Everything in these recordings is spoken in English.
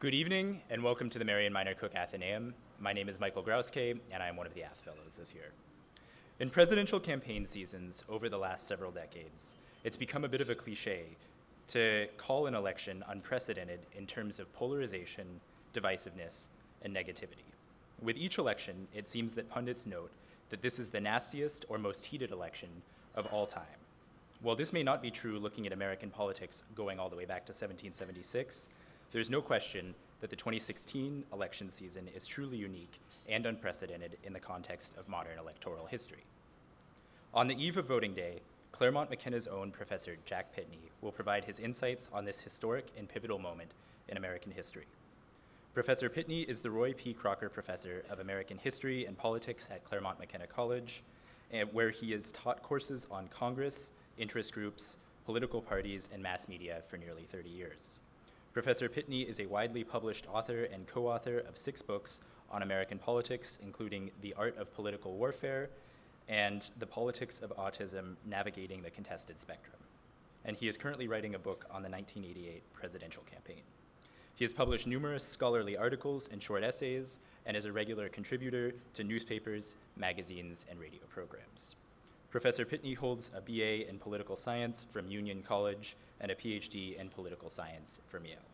Good evening, and welcome to the Marian Miner Cook Athenaeum. My name is Michael Grauske, and I am one of the Ath Fellows this year. In presidential campaign seasons over the last several decades, it's become a bit of a cliche to call an election unprecedented in terms of polarization, divisiveness, and negativity. With each election, it seems that pundits note that this is the nastiest or most heated election of all time. While this may not be true looking at American politics going all the way back to 1776, there's no question that the 2016 election season is truly unique and unprecedented in the context of modern electoral history. On the eve of voting day, Claremont McKenna's own Professor Jack Pitney will provide his insights on this historic and pivotal moment in American history. Professor Pitney is the Roy P. Crocker Professor of American History and Politics at Claremont McKenna College, eh, where he has taught courses on Congress, interest groups, political parties, and mass media for nearly 30 years. Professor Pitney is a widely published author and co author of six books on American politics, including The Art of Political Warfare and The Politics of Autism Navigating the Contested Spectrum. And he is currently writing a book on the 1988 presidential campaign. He has published numerous scholarly articles and short essays and is a regular contributor to newspapers, magazines, and radio programs. Professor Pitney holds a BA in political science from Union College and a PhD in political science from Yale.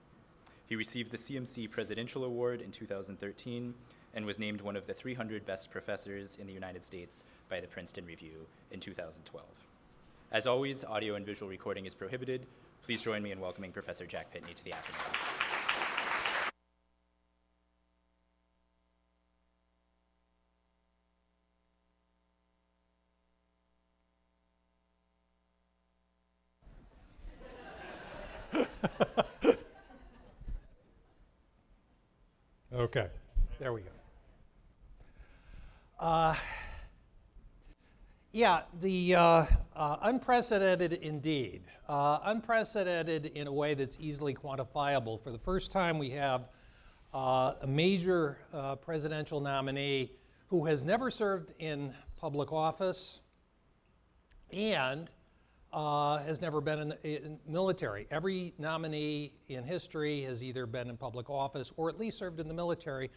He received the CMC Presidential Award in 2013 and was named one of the 300 best professors in the United States by the Princeton Review in 2012. As always, audio and visual recording is prohibited. Please join me in welcoming Professor Jack Pitney to the Athenaeum. Okay, there we go. Uh, yeah, the uh, uh, unprecedented indeed. Uh, unprecedented in a way that's easily quantifiable. For the first time, we have uh, a major uh, presidential nominee who has never served in public office and uh, has never been in the in military. Every nominee in history has either been in public office or at least served in the military.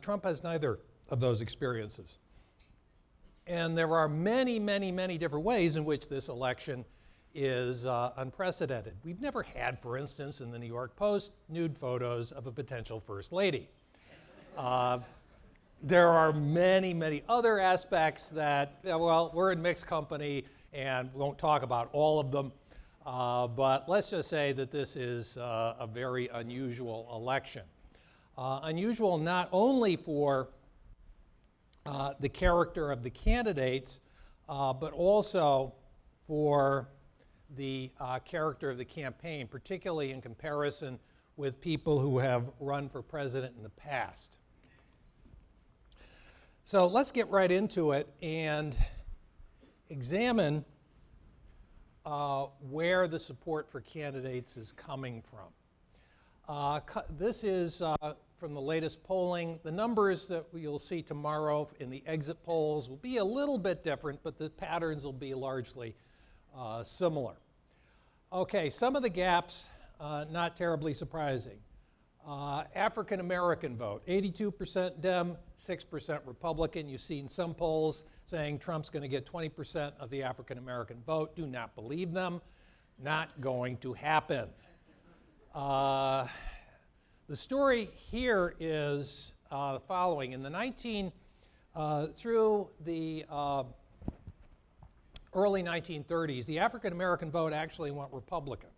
Trump has neither of those experiences. And there are many, many, many different ways in which this election is uh, unprecedented. We've never had, for instance, in the New York Post, nude photos of a potential first lady. Uh, there are many, many other aspects that, well, we're in mixed company and we won't talk about all of them. Uh, but let's just say that this is uh, a very unusual election. Uh, unusual not only for uh, the character of the candidates, uh, but also for the uh, character of the campaign, particularly in comparison with people who have run for president in the past. So let's get right into it and examine uh, where the support for candidates is coming from. Uh, this is uh, from the latest polling. The numbers that you'll see tomorrow in the exit polls will be a little bit different, but the patterns will be largely uh, similar. Okay, some of the gaps, uh, not terribly surprising. Uh, African American vote, 82% Dem, 6% Republican. You've seen some polls saying Trump's going to get 20% of the African American vote. Do not believe them. Not going to happen. The story here is uh, the following. In the 19, uh, through the uh, early 1930s, the African American vote actually went Republican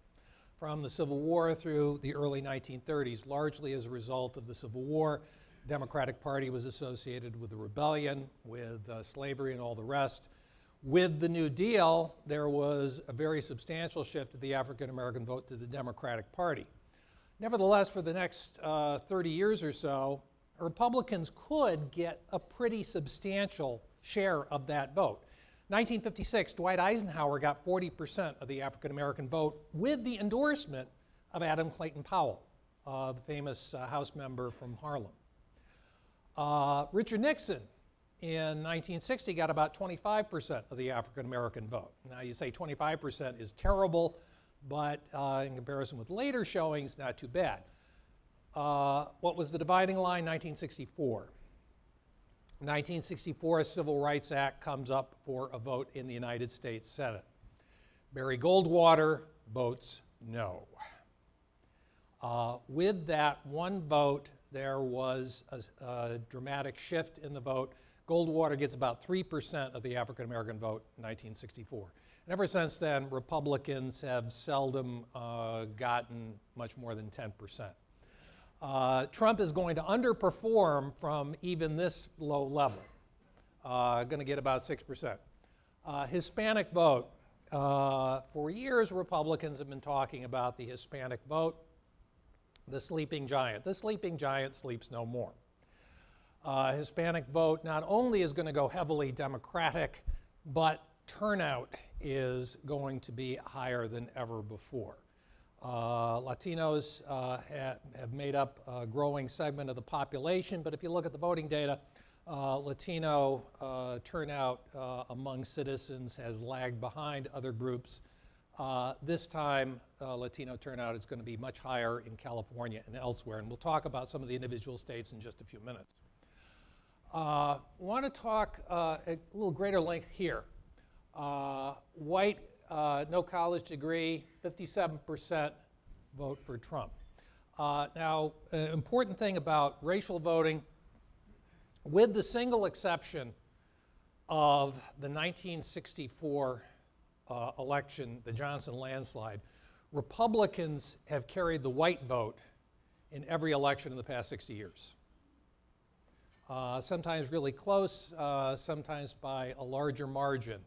from the Civil War through the early 1930s, largely as a result of the Civil War. Democratic Party was associated with the rebellion, with uh, slavery, and all the rest. With the New Deal, there was a very substantial shift of the African American vote to the Democratic Party. Nevertheless, for the next uh, 30 years or so, Republicans could get a pretty substantial share of that vote. 1956, Dwight Eisenhower got 40% of the African American vote with the endorsement of Adam Clayton Powell, uh, the famous uh, House member from Harlem. Uh, Richard Nixon in 1960 got about 25% of the African American vote. Now, you say 25% is terrible but uh, in comparison with later showings, not too bad. Uh, what was the dividing line? 1964. 1964, a Civil Rights Act comes up for a vote in the United States Senate. Barry Goldwater votes no. Uh, with that one vote, there was a, a, dramatic shift in the vote. Goldwater gets about 3% of the African American vote in 1964. And ever since then, Republicans have seldom uh, gotten much more than 10%. Uh, Trump is going to underperform from even this low level, uh, going to get about 6%. Uh, Hispanic vote. Uh, for years, Republicans have been talking about the Hispanic vote, the sleeping giant. The sleeping giant sleeps no more. Uh, Hispanic vote not only is going to go heavily Democratic, but turnout is going to be higher than ever before. Uh, Latinos uh, ha have made up a growing segment of the population, but if you look at the voting data, uh, Latino uh, turnout uh, among citizens has lagged behind other groups. Uh, this time, Latino turnout is going to be much higher in California and elsewhere, and we'll talk about some of the individual states in just a few minutes. I want to talk at a little greater length here. White uh, no college degree, 57% vote for Trump. Uh, now, an important thing about racial voting, with the single exception of the 1964 uh, election, the Johnson landslide, Republicans have carried the white vote in every election in the past 60 years. Uh, sometimes really close, uh, sometimes by a larger margin.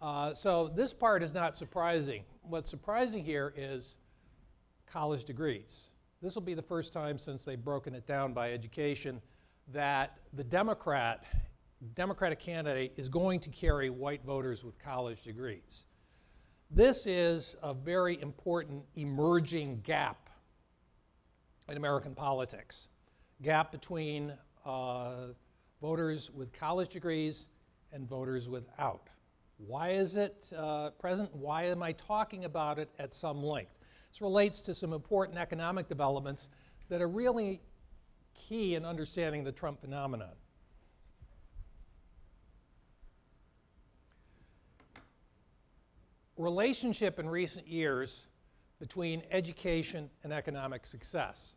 Uh, so this part is not surprising. What's surprising here is college degrees. This will be the first time since they've broken it down by education that the Democrat, Democratic candidate is going to carry white voters with college degrees. This is a very important emerging gap in American politics. Gap between uh, voters with college degrees and voters without. Why is it uh, present? Why am I talking about it at some length? This relates to some important economic developments that are really key in understanding the Trump phenomenon. Relationship in recent years between education and economic success.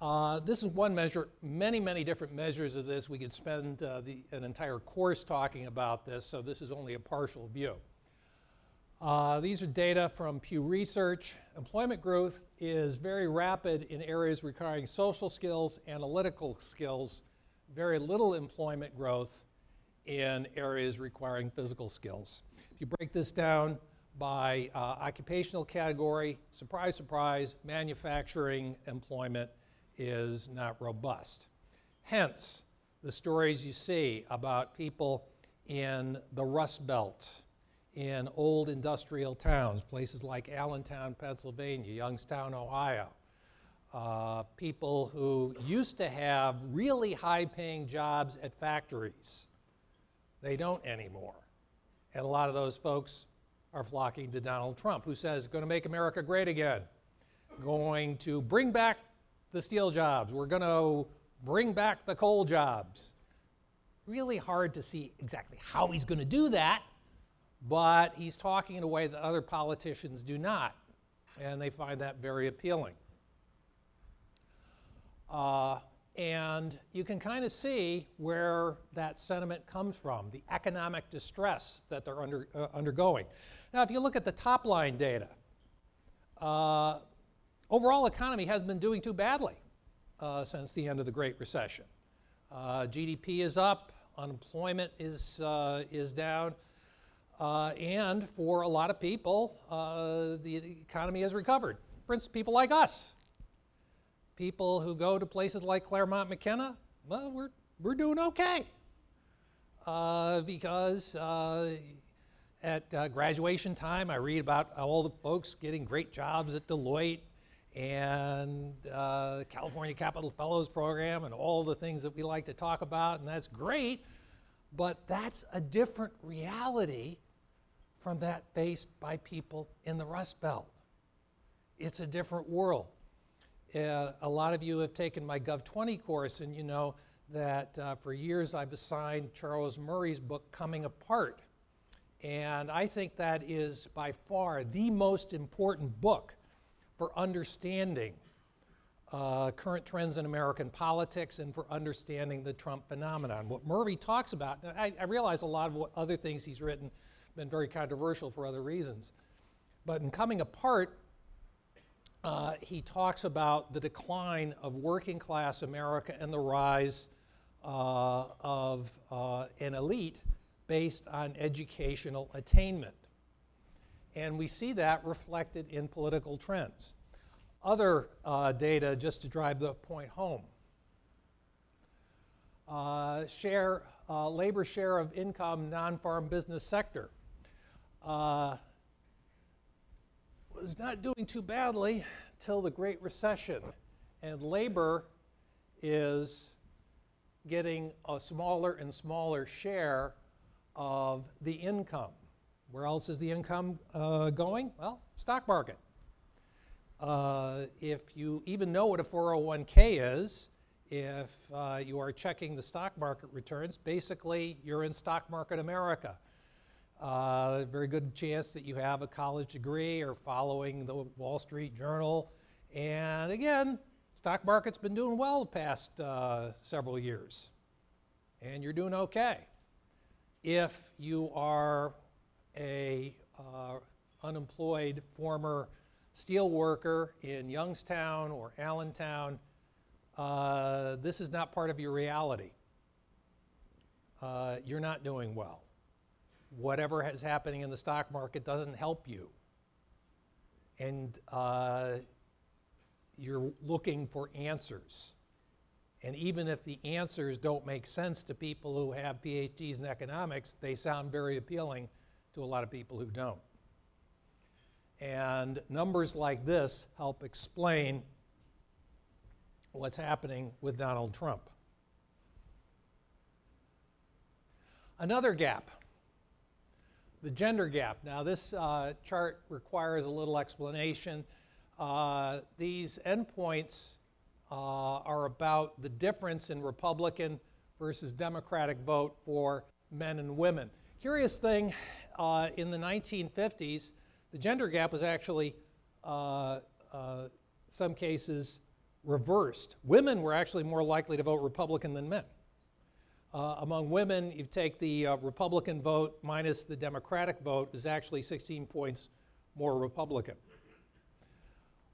Uh, this is one measure, many, many different measures of this. We could spend uh, the, an entire course talking about this, so this is only a partial view. Uh, these are data from Pew Research. Employment growth is very rapid in areas requiring social skills, analytical skills, very little employment growth in areas requiring physical skills. If you break this down by uh, occupational category, surprise, surprise, manufacturing employment, is not robust. Hence, the stories you see about people in the Rust Belt, in old industrial towns, places like Allentown, Pennsylvania, Youngstown, Ohio, uh, people who used to have really high paying jobs at factories. They don't anymore. And a lot of those folks are flocking to Donald Trump, who says, going to make America great again, going to bring back the steel jobs. We're going to bring back the coal jobs. Really hard to see exactly how he's going to do that, but he's talking in a way that other politicians do not, and they find that very appealing. Uh, and you can kind of see where that sentiment comes from, the economic distress that they're under, uh, undergoing. Now, if you look at the top line data, uh, overall economy hasn't been doing too badly uh, since the end of the Great Recession. Uh, GDP is up, unemployment is, uh, is down, uh, and for a lot of people, uh, the economy has recovered. For instance, people like us. People who go to places like Claremont McKenna, well, we're, we're doing okay. Uh, because at graduation time, I read about all the folks getting great jobs at Deloitte and uh, California Capital Fellows Program and all the things that we like to talk about, and that's great, but that's a different reality from that faced by people in the Rust Belt. It's a different world. Uh, a lot of you have taken my Gov20 course, and you know that uh, for years I've assigned Charles Murray's book, Coming Apart. And I think that is by far the most important book for understanding uh, current trends in American politics and for understanding the Trump phenomenon. What Murray talks about, I, I, realize a lot of what other things he's written have been very controversial for other reasons, but in Coming Apart, uh, he talks about the decline of working class America and the rise uh, of uh, an elite based on educational attainment. And we see that reflected in political trends other uh, data just to drive the point home. Uh, share, uh, labor share of income, non-farm business sector. Uh, was not doing too badly till the Great Recession. And labor is getting a smaller and smaller share of the income. Where else is the income uh, going? Well, stock market. Uh, if you even know what a 401k is, if uh, you are checking the stock market returns, basically you're in stock market America. Uh, very good chance that you have a college degree or following the Wall Street Journal. And again, stock market's been doing well the past uh, several years. And you're doing okay. If you are a uh, unemployed former steel worker in Youngstown or Allentown, uh, this is not part of your reality. Uh, you're not doing well. Whatever is happening in the stock market doesn't help you. And uh, you're looking for answers. And even if the answers don't make sense to people who have PhDs in economics, they sound very appealing to a lot of people who don't. And numbers like this help explain what's happening with Donald Trump. Another gap, the gender gap. Now, this uh, chart requires a little explanation. Uh, these endpoints uh, are about the difference in Republican versus Democratic vote for men and women. Curious thing, uh, in the 1950s, the gender gap was actually, uh, uh, some cases, reversed. Women were actually more likely to vote Republican than men. Uh, among women, you take the uh, Republican vote minus the Democratic vote is actually 16 points more Republican.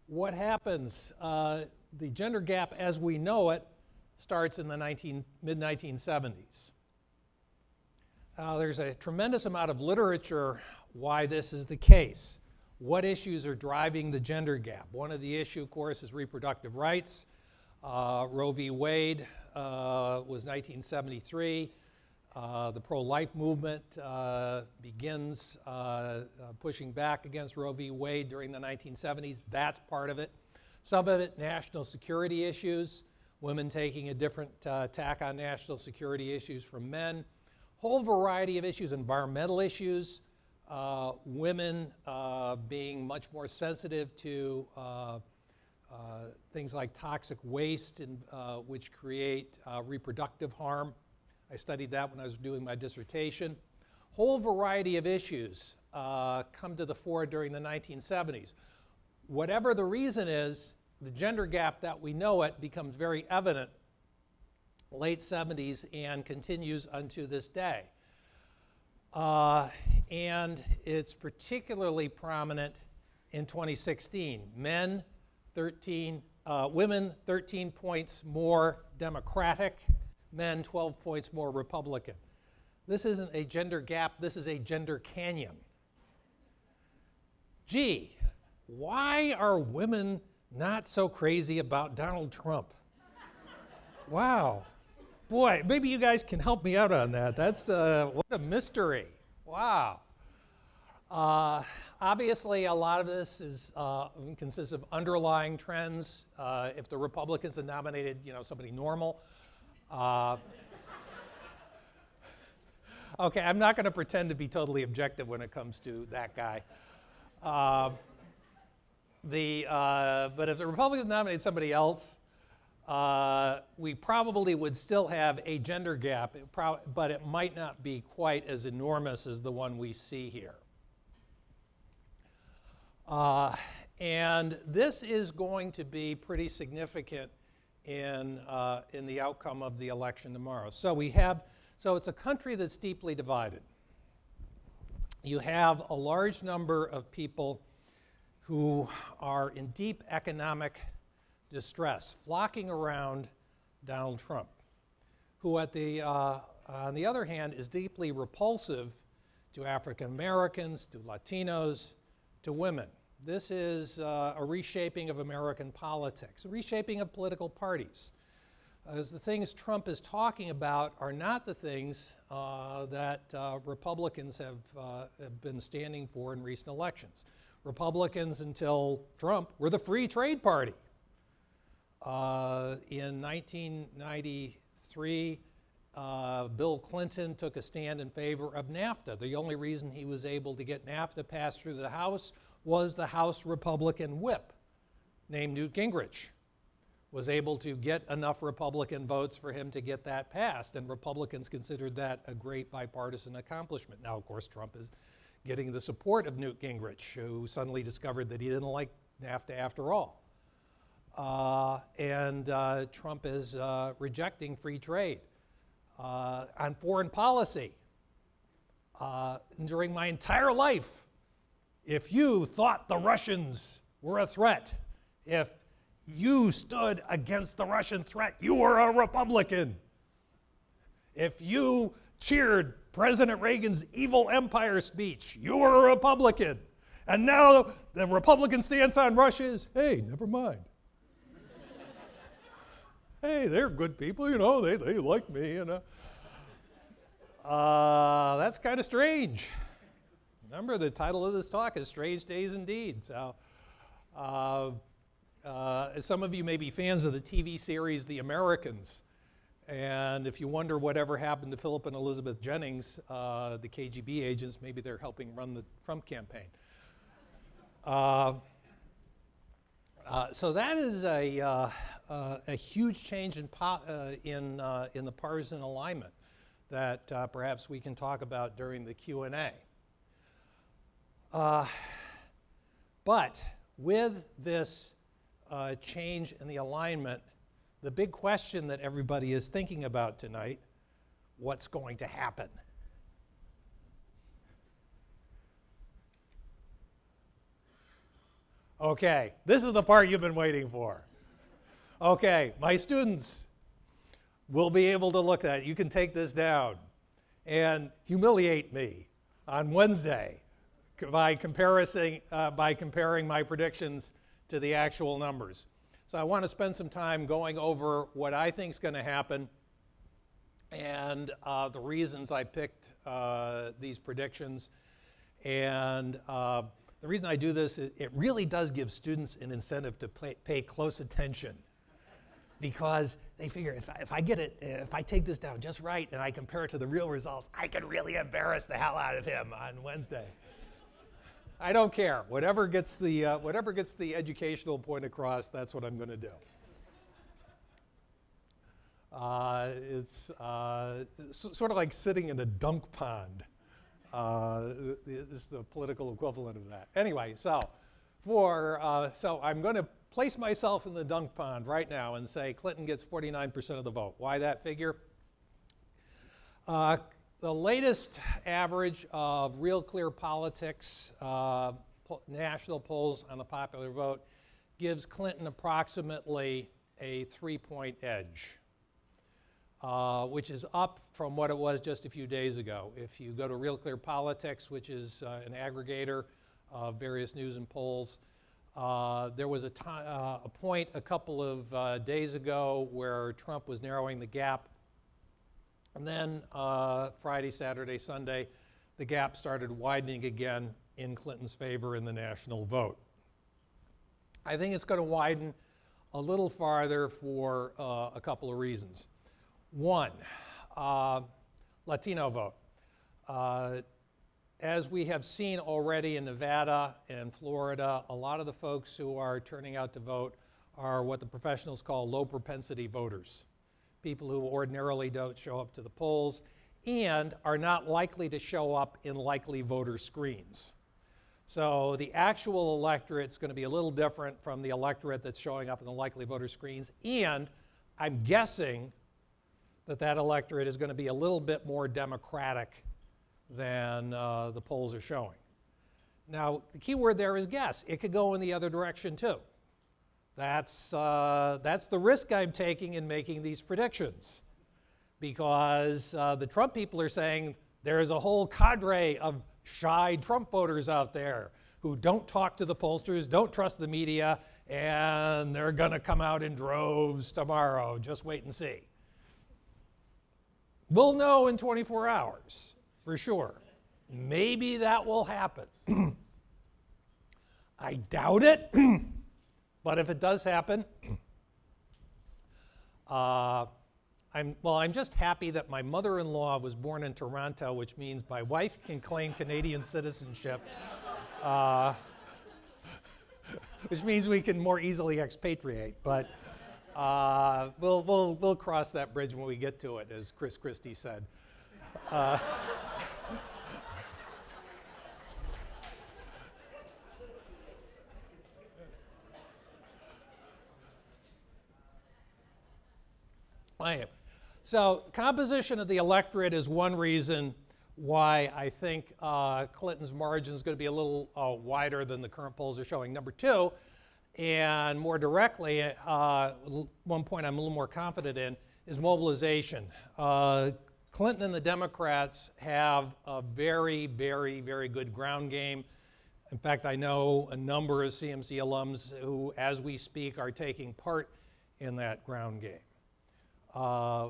What happens? Uh, the gender gap as we know it starts in the mid 1970s. Uh, there's a tremendous amount of literature why this is the case. What issues are driving the gender gap? One of the issue, of course, is reproductive rights. Uh, Roe v. Wade uh, was 1973. Uh, the pro-life movement uh, begins uh, pushing back against Roe v. Wade during the 1970s. That's part of it. Some of it, national security issues, women taking a different tack on national security issues from men. Whole variety of issues, environmental issues, uh, women uh, being much more sensitive to uh, uh things like toxic waste, uh, which create uh, reproductive harm. I studied that when I was doing my dissertation. Whole variety of issues come to the fore during the 1970s. Whatever the reason is, the gender gap that we know it becomes very evident late 70s and continues unto this day. Uh, and it's particularly prominent in 2016. Men, 13, uh, women, 13 points more Democratic, men, 12 points more Republican. This isn't a gender gap, this is a gender canyon. Gee, why are women not so crazy about Donald Trump? wow. Boy, maybe you guys can help me out on that. That's uh, what a mystery. Wow. Uh, obviously, a lot of this is uh, consists of underlying trends. Uh, if the Republicans had nominated, you know, somebody normal. Uh, okay, I'm not going to pretend to be totally objective when it comes to that guy. Uh, the, uh, but if the Republicans nominate somebody else, uh, we probably would still have a gender gap, but it might not be quite as enormous as the one we see here. Uh, and this is going to be pretty significant in, uh, in the outcome of the election tomorrow. So we have, so it's a country that's deeply divided. You have a large number of people who are in deep economic distress, flocking around Donald Trump, who, at the, uh, on the other hand, is deeply repulsive to African Americans, to Latinos, to women. This is uh, a reshaping of American politics, a reshaping of political parties. As the things Trump is talking about are not the things uh, that uh, Republicans have, uh, have been standing for in recent elections. Republicans, until Trump, were the free trade party. Uh, in 1993, uh, Bill Clinton took a stand in favor of NAFTA. The only reason he was able to get NAFTA passed through the House was the House Republican whip named Newt Gingrich was able to get enough Republican votes for him to get that passed, and Republicans considered that a great bipartisan accomplishment. Now, of course, Trump is getting the support of Newt Gingrich, who suddenly discovered that he didn't like NAFTA after all. Uh, and uh, Trump is uh, rejecting free trade. Uh, on foreign policy, uh, during my entire life, if you thought the Russians were a threat, if you stood against the Russian threat, you were a Republican. If you cheered President Reagan's evil empire speech, you were a Republican. And now the Republican stance on Russia is hey, never mind. Hey, they're good people, you know, they, they like me, you know. Uh, that's kind of strange. Remember, the title of this talk is Strange Days Indeed. So, uh, uh, some of you may be fans of the TV series The Americans. And if you wonder whatever happened to Philip and Elizabeth Jennings, uh, the KGB agents, maybe they're helping run the Trump campaign. Uh, uh, so that is a, uh, uh, a huge change in, in, in the partisan alignment that perhaps we can talk about during the Q&A. Uh, but with this uh, change in the alignment, the big question that everybody is thinking about tonight what's going to happen? Okay, this is the part you've been waiting for. Okay, my students will be able to look at it. You can take this down and humiliate me on Wednesday by, comparison, uh, by comparing my predictions to the actual numbers. So I want to spend some time going over what I think is going to happen and uh, the reasons I picked uh, these predictions. And uh, the reason I do this, is it really does give students an incentive to pay, pay close attention because they figure if I, if I get it, if I take this down just right and I compare it to the real results, I can really embarrass the hell out of him on Wednesday. I don't care. Whatever gets the, uh, whatever gets the educational point across, that's what I'm going to do. Uh, it's uh, sort of like sitting in a dunk pond. Uh, is the political equivalent of that. Anyway, so for uh, so I'm going to place myself in the dunk pond right now and say Clinton gets 49% of the vote. Why that figure? Uh, the latest average of Real Clear Politics uh, po national polls on the popular vote gives Clinton approximately a three point edge, uh, which is up from what it was just a few days ago. If you go to Real Clear Politics, which is uh, an aggregator of various news and polls, uh, there was a, uh, a, point a couple of uh, days ago where Trump was narrowing the gap and then uh, Friday, Saturday, Sunday, the gap started widening again in Clinton's favor in the national vote. I think it's going to widen a little farther for uh, a couple of reasons. One, Latino vote. As we have seen already in Nevada and Florida, a lot of the folks who are turning out to vote are what the professionals call low propensity voters. People who ordinarily don't show up to the polls and are not likely to show up in likely voter screens. So the actual electorate is going to be a little different from the electorate that's showing up in the likely voter screens. And I'm guessing that that electorate is going to be a little bit more democratic than uh, the polls are showing. Now, the key word there is guess. It could go in the other direction too. That's, uh, that's the risk I'm taking in making these predictions. Because uh, the Trump people are saying there is a whole cadre of shy Trump voters out there who don't talk to the pollsters, don't trust the media, and they're going to come out in droves tomorrow. Just wait and see. We'll know in 24 hours for sure. Maybe that will happen. I doubt it, but if it does happen, uh, I'm, well, I'm just happy that my mother in law was born in Toronto, which means my wife can claim Canadian citizenship, uh, which means we can more easily expatriate. But uh, we'll, we'll, we'll cross that bridge when we get to it, as Chris Christie said. Am. So, composition of the electorate is one reason why I think uh, Clinton's margin is going to be a little uh, wider than the current polls are showing. Number two, and more directly, uh, one point I'm a little more confident in is mobilization. Uh, Clinton and the Democrats have a very, very, very good ground game. In fact, I know a number of CMC alums who, as we speak, are taking part in that ground game. Uh,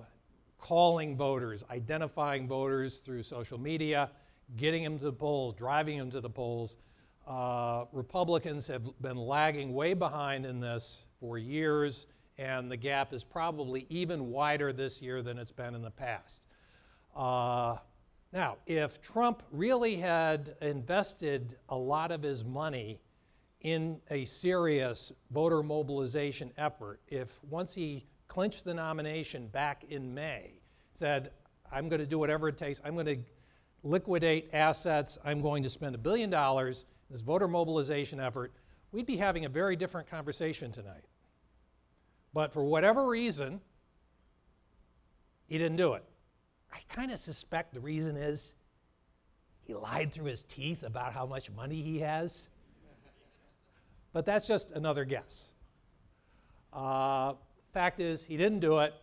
calling voters, identifying voters through social media, getting them to the polls, driving them to the polls. Uh, Republicans have been lagging way behind in this for years, and the gap is probably even wider this year than it's been in the past. Uh, now, if Trump really had invested a lot of his money in a serious voter mobilization effort, if once he clinched the nomination back in May, said, I'm going to do whatever it takes. I'm going to liquidate assets. I'm going to spend a billion dollars in this voter mobilization effort. We'd be having a very different conversation tonight. But for whatever reason, he didn't do it. I kind of suspect the reason is he lied through his teeth about how much money he has. But that's just another guess. Uh, Fact is, he didn't do it.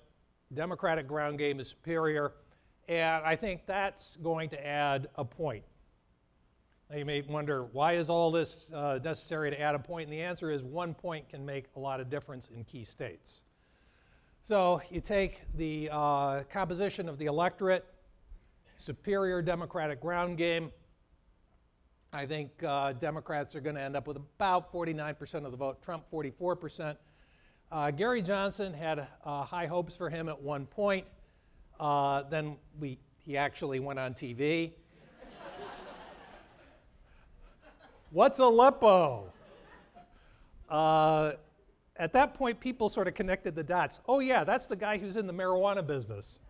Democratic ground game is superior. And I think that's going to add a point. Now you may wonder, why is all this uh, necessary to add a point? And the answer is one point can make a lot of difference in key states. So you take the uh, composition of the electorate, superior Democratic ground game. I think uh, Democrats are going to end up with about 49% of the vote, Trump 44%. Uh, Gary Johnson had uh, high hopes for him at one point. Uh, then we, he actually went on TV. What's Aleppo? Uh, at that point, people sort of connected the dots. Oh, yeah, that's the guy who's in the marijuana business.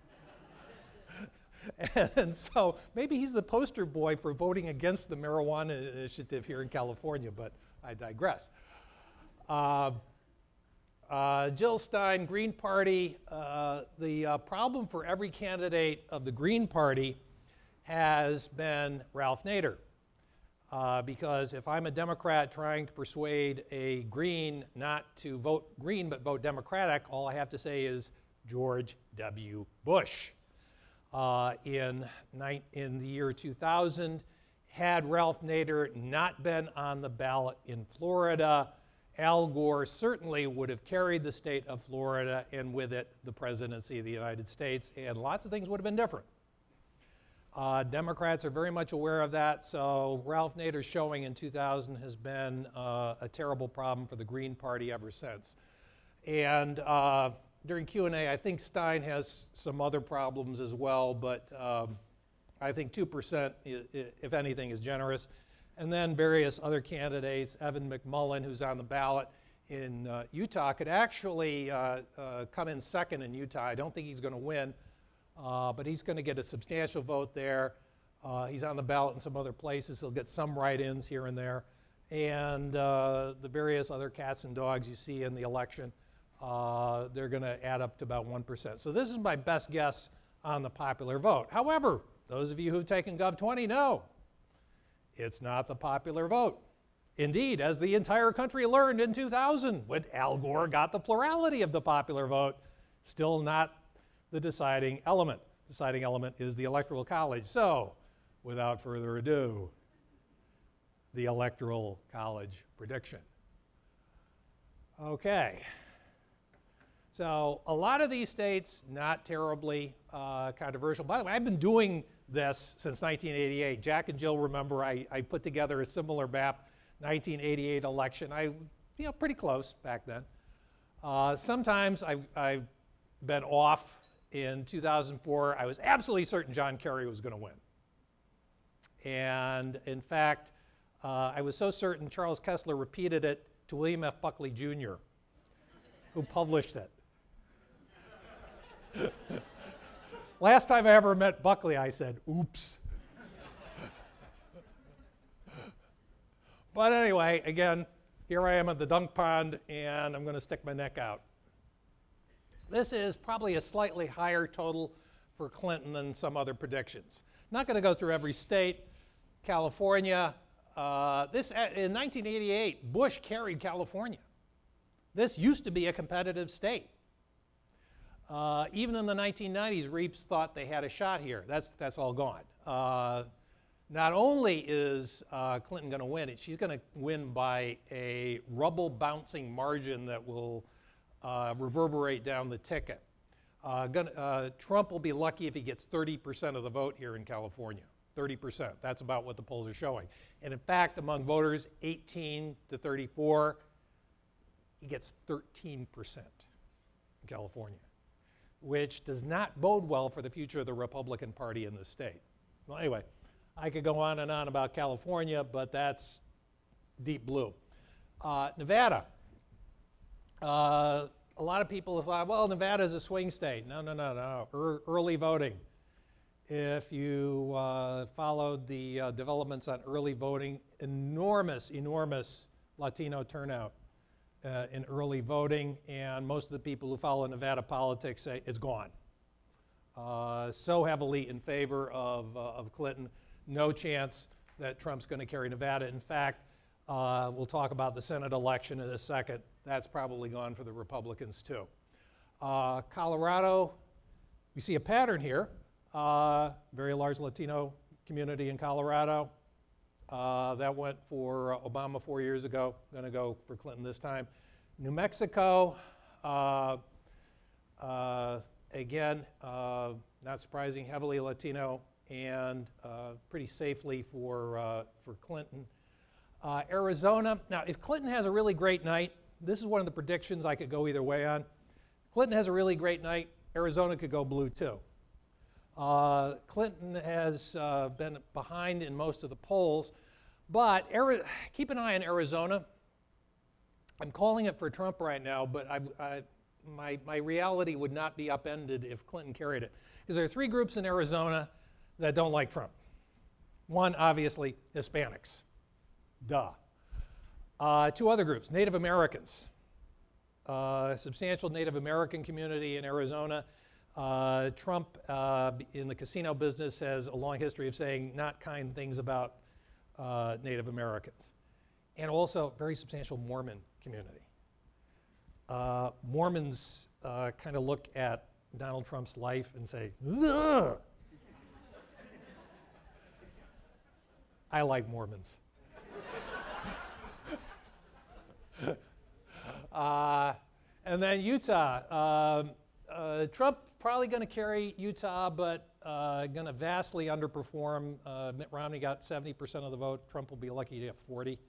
and so maybe he's the poster boy for voting against the marijuana initiative here in California, but I digress. Uh, Jill Stein, Green Party, uh, the uh, problem for every candidate of the Green Party has been Ralph Nader. Uh, because if I'm a Democrat trying to persuade a Green not to vote Green but vote Democratic, all I have to say is George W. Bush. Uh, in, in the year 2000, had Ralph Nader not been on the ballot in Florida, Al Gore certainly would have carried the state of Florida and with it the presidency of the United States, and lots of things would have been different. Uh, Democrats are very much aware of that, so Ralph Nader's showing in 2000 has been uh, a terrible problem for the Green Party ever since. And uh, during Q&A, I think Stein has some other problems as well, but um, I think 2%, if anything, is generous. And then various other candidates, Evan McMullin, who's on the ballot in uh, Utah, could actually uh, uh, come in second in Utah. I don't think he's going to win, uh, but he's going to get a substantial vote there. Uh, he's on the ballot in some other places. He'll get some write ins here and there. And uh, the various other cats and dogs you see in the election, they're going to add up to about 1%. So this is my best guess on the popular vote. However, those of you who've taken Gov 20 know it's not the popular vote. Indeed, as the entire country learned in 2000 when Al Gore got the plurality of the popular vote, still not the deciding element. Deciding element is the Electoral College. So, without further ado, the Electoral College prediction. Okay. So, a lot of these states, not terribly uh, controversial. By the way, I've been doing this since 1988. Jack and Jill remember I, I put together a similar map, 1988 election. I, you know, pretty close back then. Uh, sometimes I've, I've been off. In 2004, I was absolutely certain John Kerry was going to win. And in fact, uh, I was so certain Charles Kesler repeated it to William F. Buckley Jr., who published it. Last time I ever met Buckley, I said, oops. but anyway, again, here I am at the dunk pond, and I'm going to stick my neck out. This is probably a slightly higher total for Clinton than some other predictions. Not going to go through every state. California, uh, this uh, in 1988, Bush carried California. This used to be a competitive state. Uh, even in the 1990s, Reeves thought they had a shot here. That's, that's all gone. Uh, not only is uh, Clinton going to win she's going to win by a rubble bouncing margin that will uh, reverberate down the ticket. Uh, gonna, uh, Trump will be lucky if he gets 30% of the vote here in California. 30%. That's about what the polls are showing. And in fact, among voters 18 to 34, he gets 13% in California which does not bode well for the future of the Republican Party in the state. Well, anyway, I could go on and on about California, but that's deep blue. Uh, Nevada. Uh, a lot of people have thought, well, Nevada is a swing state. No, no, no, no. Er, early voting. If you uh, followed the uh, developments on early voting, enormous, enormous Latino turnout uh, in early voting, and most of the people who follow Nevada politics say it's gone. Uh, so heavily in favor of, uh, of Clinton, no chance that Trump's going to carry Nevada. In fact, uh, we'll talk about the Senate election in a second. That's probably gone for the Republicans too. Uh, Colorado, we see a pattern here. Very large Latino community in Colorado. Uh, that went for Obama four years ago, going to go for Clinton this time. New Mexico, uh, uh, again, uh, not surprising, heavily Latino and uh, pretty safely for, uh, for Clinton. Arizona, now if Clinton has a really great night, this is one of the predictions I could go either way on. Clinton has a really great night, Arizona could go blue too. Uh, Clinton has uh, been behind in most of the polls, but Ari- keep an eye on Arizona. I'm calling it for Trump right now, but I, I, my, my reality would not be upended if Clinton carried it. Because there are three groups in Arizona that don't like Trump. One, obviously, Hispanics. Duh. Uh, two other groups Native Americans. Uh, substantial Native American community in Arizona. Uh, Trump uh, in the casino business has a long history of saying not kind things about uh, Native Americans. And also, very substantial Mormon community. Uh, Mormons uh, kind of look at Donald Trump's life and say, Ugh! I like Mormons. uh, and then Utah. Um, uh, Trump probably going to carry Utah, but uh, going to vastly underperform. Uh, Mitt Romney got 70% of the vote. Trump will be lucky to get 40.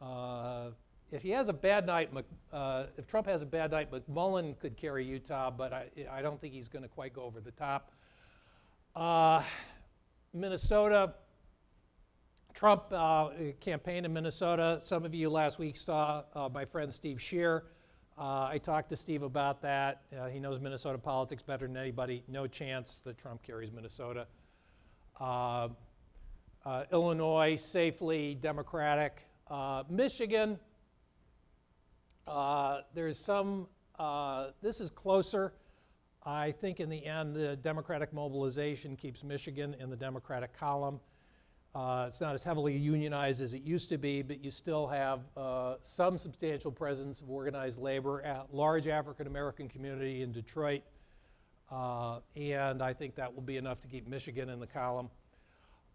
Uh, if he has a bad night, uh, if Trump has a bad night, McMullin could carry Utah, but I, I don't think he's going to quite go over the top. Uh, Minnesota, Trump uh, campaign in Minnesota. Some of you last week saw my friend Steve Schier. Uh, I talked to Steve about that. Uh, he knows Minnesota politics better than anybody. No chance that Trump carries Minnesota. Uh, uh, Illinois, safely Democratic. Michigan, there's some, this is closer. I think in the end, the Democratic mobilization keeps Michigan in the Democratic column. Uh, it's not as heavily unionized as it used to be, but you still have uh, some substantial presence of organized labor, at large African American community in Detroit, uh, and I think that will be enough to keep Michigan in the column.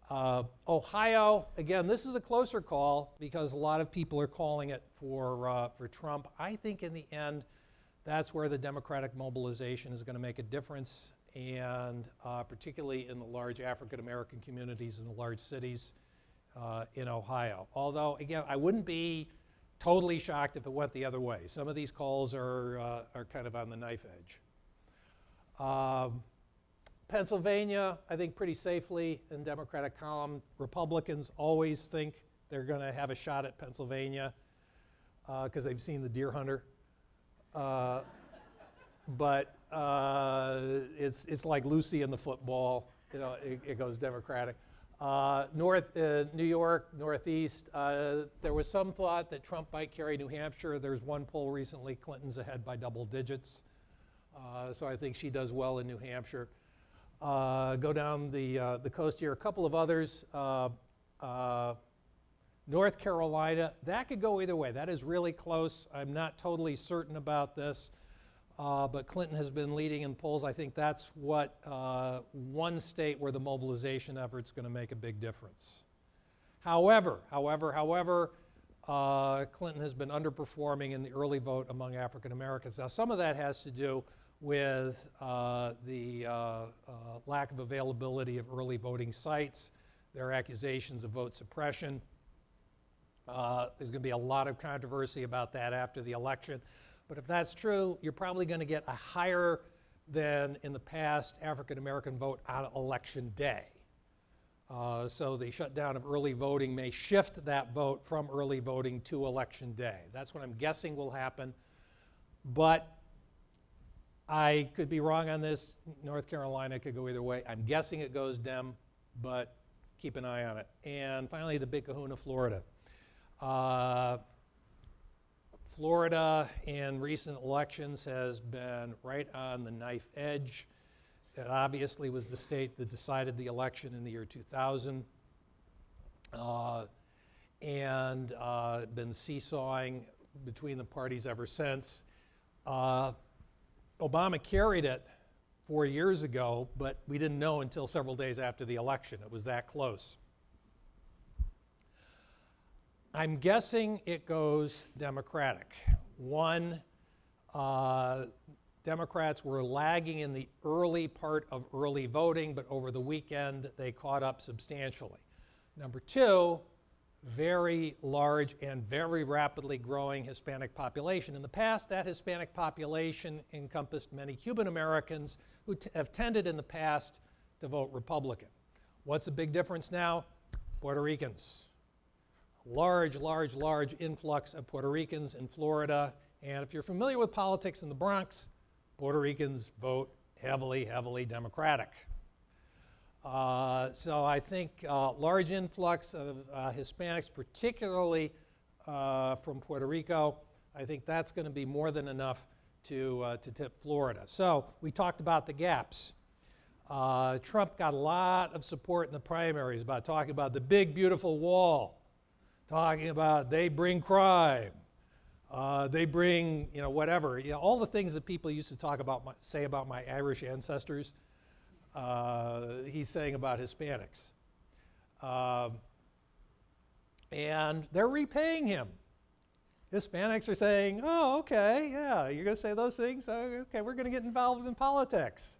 Uh, Ohio, again, this is a closer call because a lot of people are calling it for, uh, for Trump. I think in the end, that's where the Democratic mobilization is going to make a difference, and uh, particularly in the large African American communities in the large cities uh, in Ohio. Although, again, I wouldn't be totally shocked if it went the other way. Some of these calls are, uh, are kind of on the knife edge. Um, Pennsylvania, I think pretty safely in Democratic column. Republicans always think they're going to have a shot at Pennsylvania because uh, they've seen the deer hunter. Uh, but uh, it's, it's like Lucy and the football. You know, it, it goes Democratic. Uh, North, uh, New York, Northeast, uh, there was some thought that Trump might carry New Hampshire. There's one poll recently, Clinton's ahead by double digits. Uh, so I think she does well in New Hampshire. go down the, the coast here, a couple of others. North Carolina, that could go either way. That is really close. I'm not totally certain about this, uh, but Clinton has been leading in polls. I think that's what uh, one state where the mobilization effort is going to make a big difference. However, however, however, uh, Clinton has been underperforming in the early vote among African Americans. Now, some of that has to do with uh, the uh, uh, lack of availability of early voting sites. There are accusations of vote suppression. There's going to be a lot of controversy about that after the election. But if that's true, you're probably going to get a higher than in the past African American vote on election day. Uh, so the shutdown of early voting may shift that vote from early voting to election day. That's what I'm guessing will happen. But I could be wrong on this. North Carolina could go either way. I'm guessing it goes Dem, but keep an eye on it. And finally, the big kahuna, Florida. Uh, Florida in recent elections has been right on the knife edge. It obviously was the state that decided the election in the year 2000 uh, and uh, been seesawing between the parties ever since. Uh, Obama carried it four years ago, but we didn't know until several days after the election. It was that close. I'm guessing it goes Democratic. One, uh, Democrats were lagging in the early part of early voting, but over the weekend they caught up substantially. Number two, very large and very rapidly growing Hispanic population. In the past, that Hispanic population encompassed many Cuban Americans who have tended in the past to vote Republican. What's the big difference now? Puerto Ricans large, large, large influx of Puerto Ricans in Florida. And if you're familiar with politics in the Bronx, Puerto Ricans vote heavily, heavily Democratic. Uh, so I think uh, large influx of uh, Hispanics, particularly uh, from Puerto Rico, I think that's going to be more than enough to, uh, to tip Florida. So we talked about the gaps. Uh, Trump got a lot of support in the primaries about talking about the big, beautiful wall talking about they bring crime, uh, they bring, you know, whatever. You know, all the things that people used to talk about, my, say about my Irish ancestors, uh, he's saying about Hispanics. Um, and they're repaying him. Hispanics are saying, oh, okay, yeah, you're going to say those things? Okay, we're going to get involved in politics.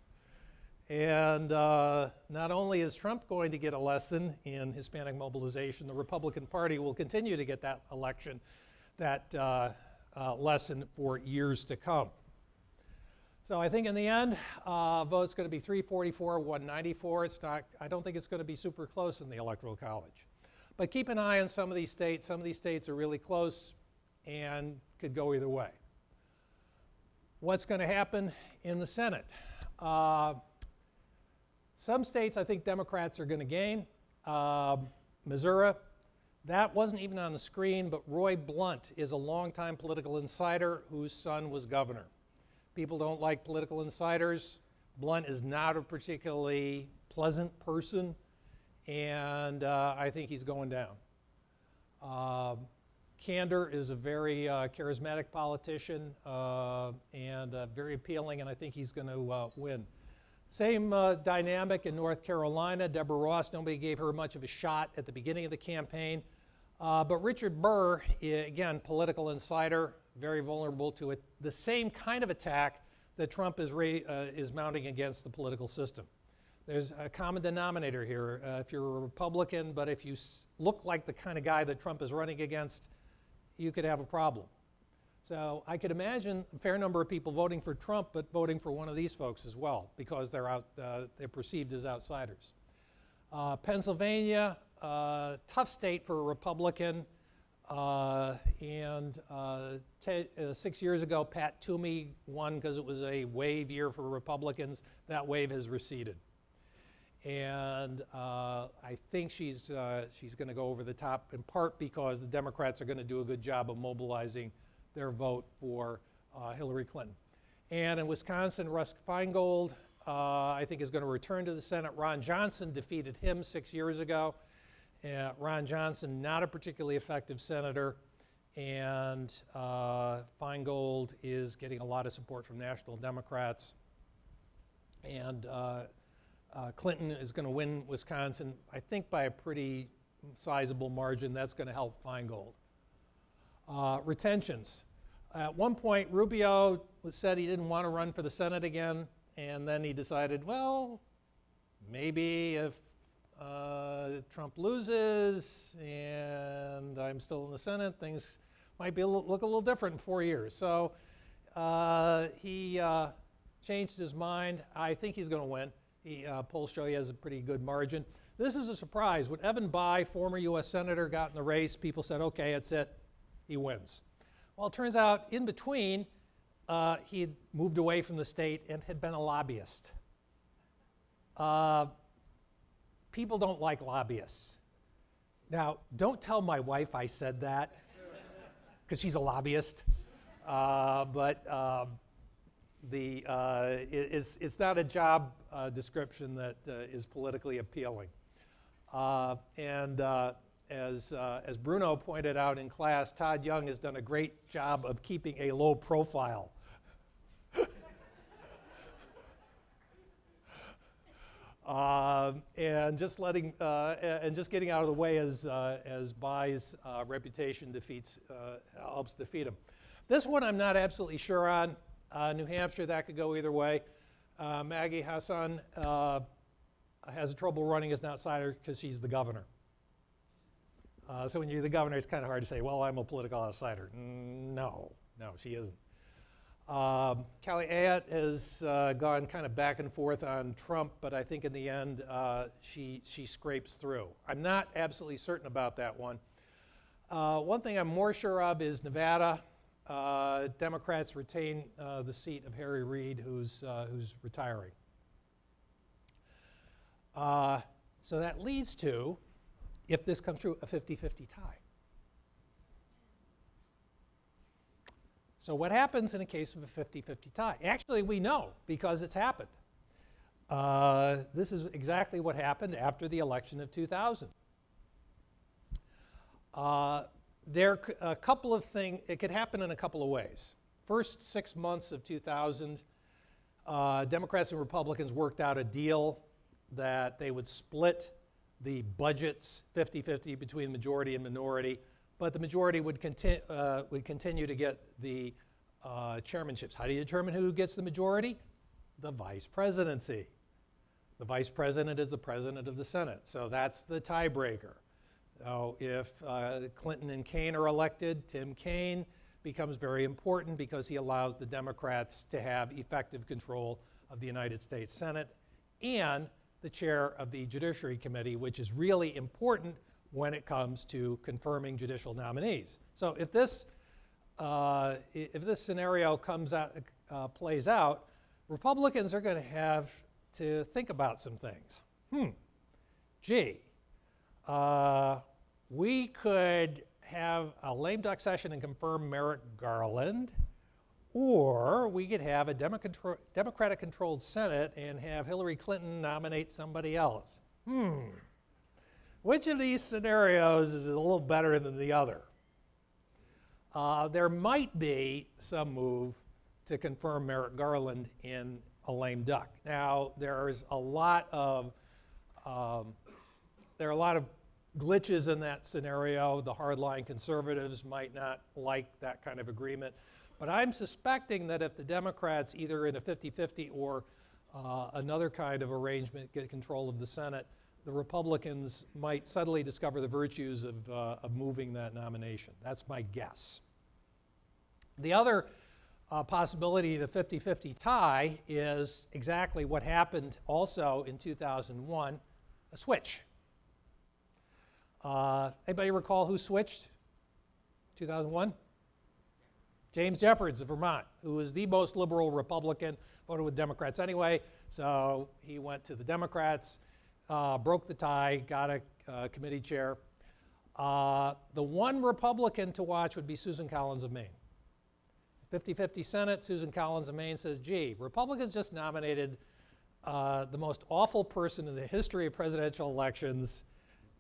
And uh, not only is Trump going to get a lesson in Hispanic mobilization, the Republican Party will continue to get that election, that uh, uh, lesson for years to come. So I think in the end, uh, vote's going to be 344, 194. It's not, I don't think it's going to be super close in the Electoral College. But keep an eye on some of these states. Some of these states are really close and could go either way. What's going to happen in the Senate? Some states I think Democrats are going to gain. Uh, Missouri, that wasn't even on the screen, but Roy Blunt is a longtime political insider whose son was governor. People don't like political insiders. Blunt is not a particularly pleasant person, and uh, I think he's going down. Uh, is a very uh, charismatic politician uh, and uh, very appealing, and I think he's going to uh, win. Same dynamic in North Carolina. Deborah Ross, nobody gave her much of a shot at the beginning of the campaign. but Richard Burr, again, political insider, very vulnerable to it, the same kind of attack that Trump is, uh, is mounting against the political system. There's a common denominator here. Uh, if you're a Republican, but if you look like the kind of guy that Trump is running against, you could have a problem. So I could imagine a fair number of people voting for Trump, but voting for one of these folks as well, because they're, out, uh, they're perceived as outsiders. Uh, Pennsylvania, uh, tough state for a Republican. Uh, and uh, uh, six years ago, Pat Toomey won because it was a wave year for Republicans. That wave has receded. And I think she's, she's going to go over the top in part because the Democrats are going to do a good job of mobilizing their vote for uh, Hillary Clinton. And in Wisconsin, Russ Feingold, I think, is going to return to the Senate. Ron Johnson defeated him six years ago. Uh, Ron Johnson, not a particularly effective senator, and uh, Feingold is getting a lot of support from national Democrats. And uh, uh Clinton is going to win Wisconsin, I think, by a pretty sizable margin. That's going to help Feingold. Uh, retentions. At one point, Rubio said he didn't want to run for the Senate again, and then he decided, well, maybe if uh, Trump loses and I'm still in the Senate, things might be a little, look a little different in four years. So uh, he uh, changed his mind. I think he's going to win. He, uh, polls show he has a pretty good margin. This is a surprise. When Evan Bayh, former U.S. Senator, got in the race, people said, okay, that's it. He wins. Well, it turns out in between, uh, he had moved away from the state and had been a lobbyist. Uh, people don't like lobbyists. Now, don't tell my wife I said that, because she's a lobbyist. Uh, but um, the, uh, it, it's, it's not a job uh, description that uh, is politically appealing. Uh, and uh, as, as Bruno pointed out in class, Todd Young has done a great job of keeping a low profile Uh, and just letting uh, and just getting out of the way as uh, as Bayh's uh, reputation defeats uh, helps defeat him. This one I'm not absolutely sure on. New Hampshire that could go either way. Maggie Hassan has a trouble running as an outsider because she's the governor. So when you're the governor, it's kind of hard to say, "Well, I'm a political outsider." No, no, she isn't. Um, Ayotte has uh, gone kind of back and forth on Trump, but I think in the end uh, she, she scrapes through. I'm not absolutely certain about that one. Uh, one thing I'm more sure of is Nevada. Uh, Democrats retain uh, the seat of Harry Reid, who's, uh, who's retiring. so that leads to, if this comes true, a 50 50 tie. So, what happens in a case of a 50 50 tie? Actually, we know because it's happened. Uh, this is exactly what happened after the election of 2000. Uh, there are a couple of things, it could happen in a couple of ways. First six months of 2000, uh, Democrats and Republicans worked out a deal that they would split the budgets 50 50 between majority and minority but the majority would, conti- uh, would continue to get the uh, chairmanships. How do you determine who gets the majority? The vice presidency. The vice president is the president of the Senate, so that's the tiebreaker. So if uh, Clinton and Kaine are elected, Tim Kaine becomes very important because he allows the Democrats to have effective control of the United States Senate and the chair of the Judiciary Committee, which is really important when it comes to confirming judicial nominees. So if this, uh, if this scenario comes out, uh, plays out, Republicans are going to have to think about some things. Hmm, gee, uh, we could have a lame duck session and confirm Merrick Garland, or we could have a Democratic controlled Senate and have Hillary Clinton nominate somebody else. Hmm. Which of these scenarios is a little better than the other? Uh, there might be some move to confirm Merrick Garland in a lame duck. Now, there's a lot of um, there are a lot of glitches in that scenario. The hardline conservatives might not like that kind of agreement. But I'm suspecting that if the Democrats, either in a 50 50 or uh, another kind of arrangement, get control of the Senate, the Republicans might suddenly discover the virtues of, uh, of moving that nomination. That's my guess. The other uh, possibility in a 50 50 tie is exactly what happened also in 2001 a switch. Uh, anybody recall who switched? 2001? James Jeffords of Vermont, who was the most liberal Republican, voted with Democrats anyway, so he went to the Democrats uh, broke the tie, got a uh, committee chair. Uh, the one Republican to watch would be Susan Collins of Maine. 50 50 Senate, Susan Collins of Maine says, gee, Republicans just nominated uh, the most awful person in the history of presidential elections,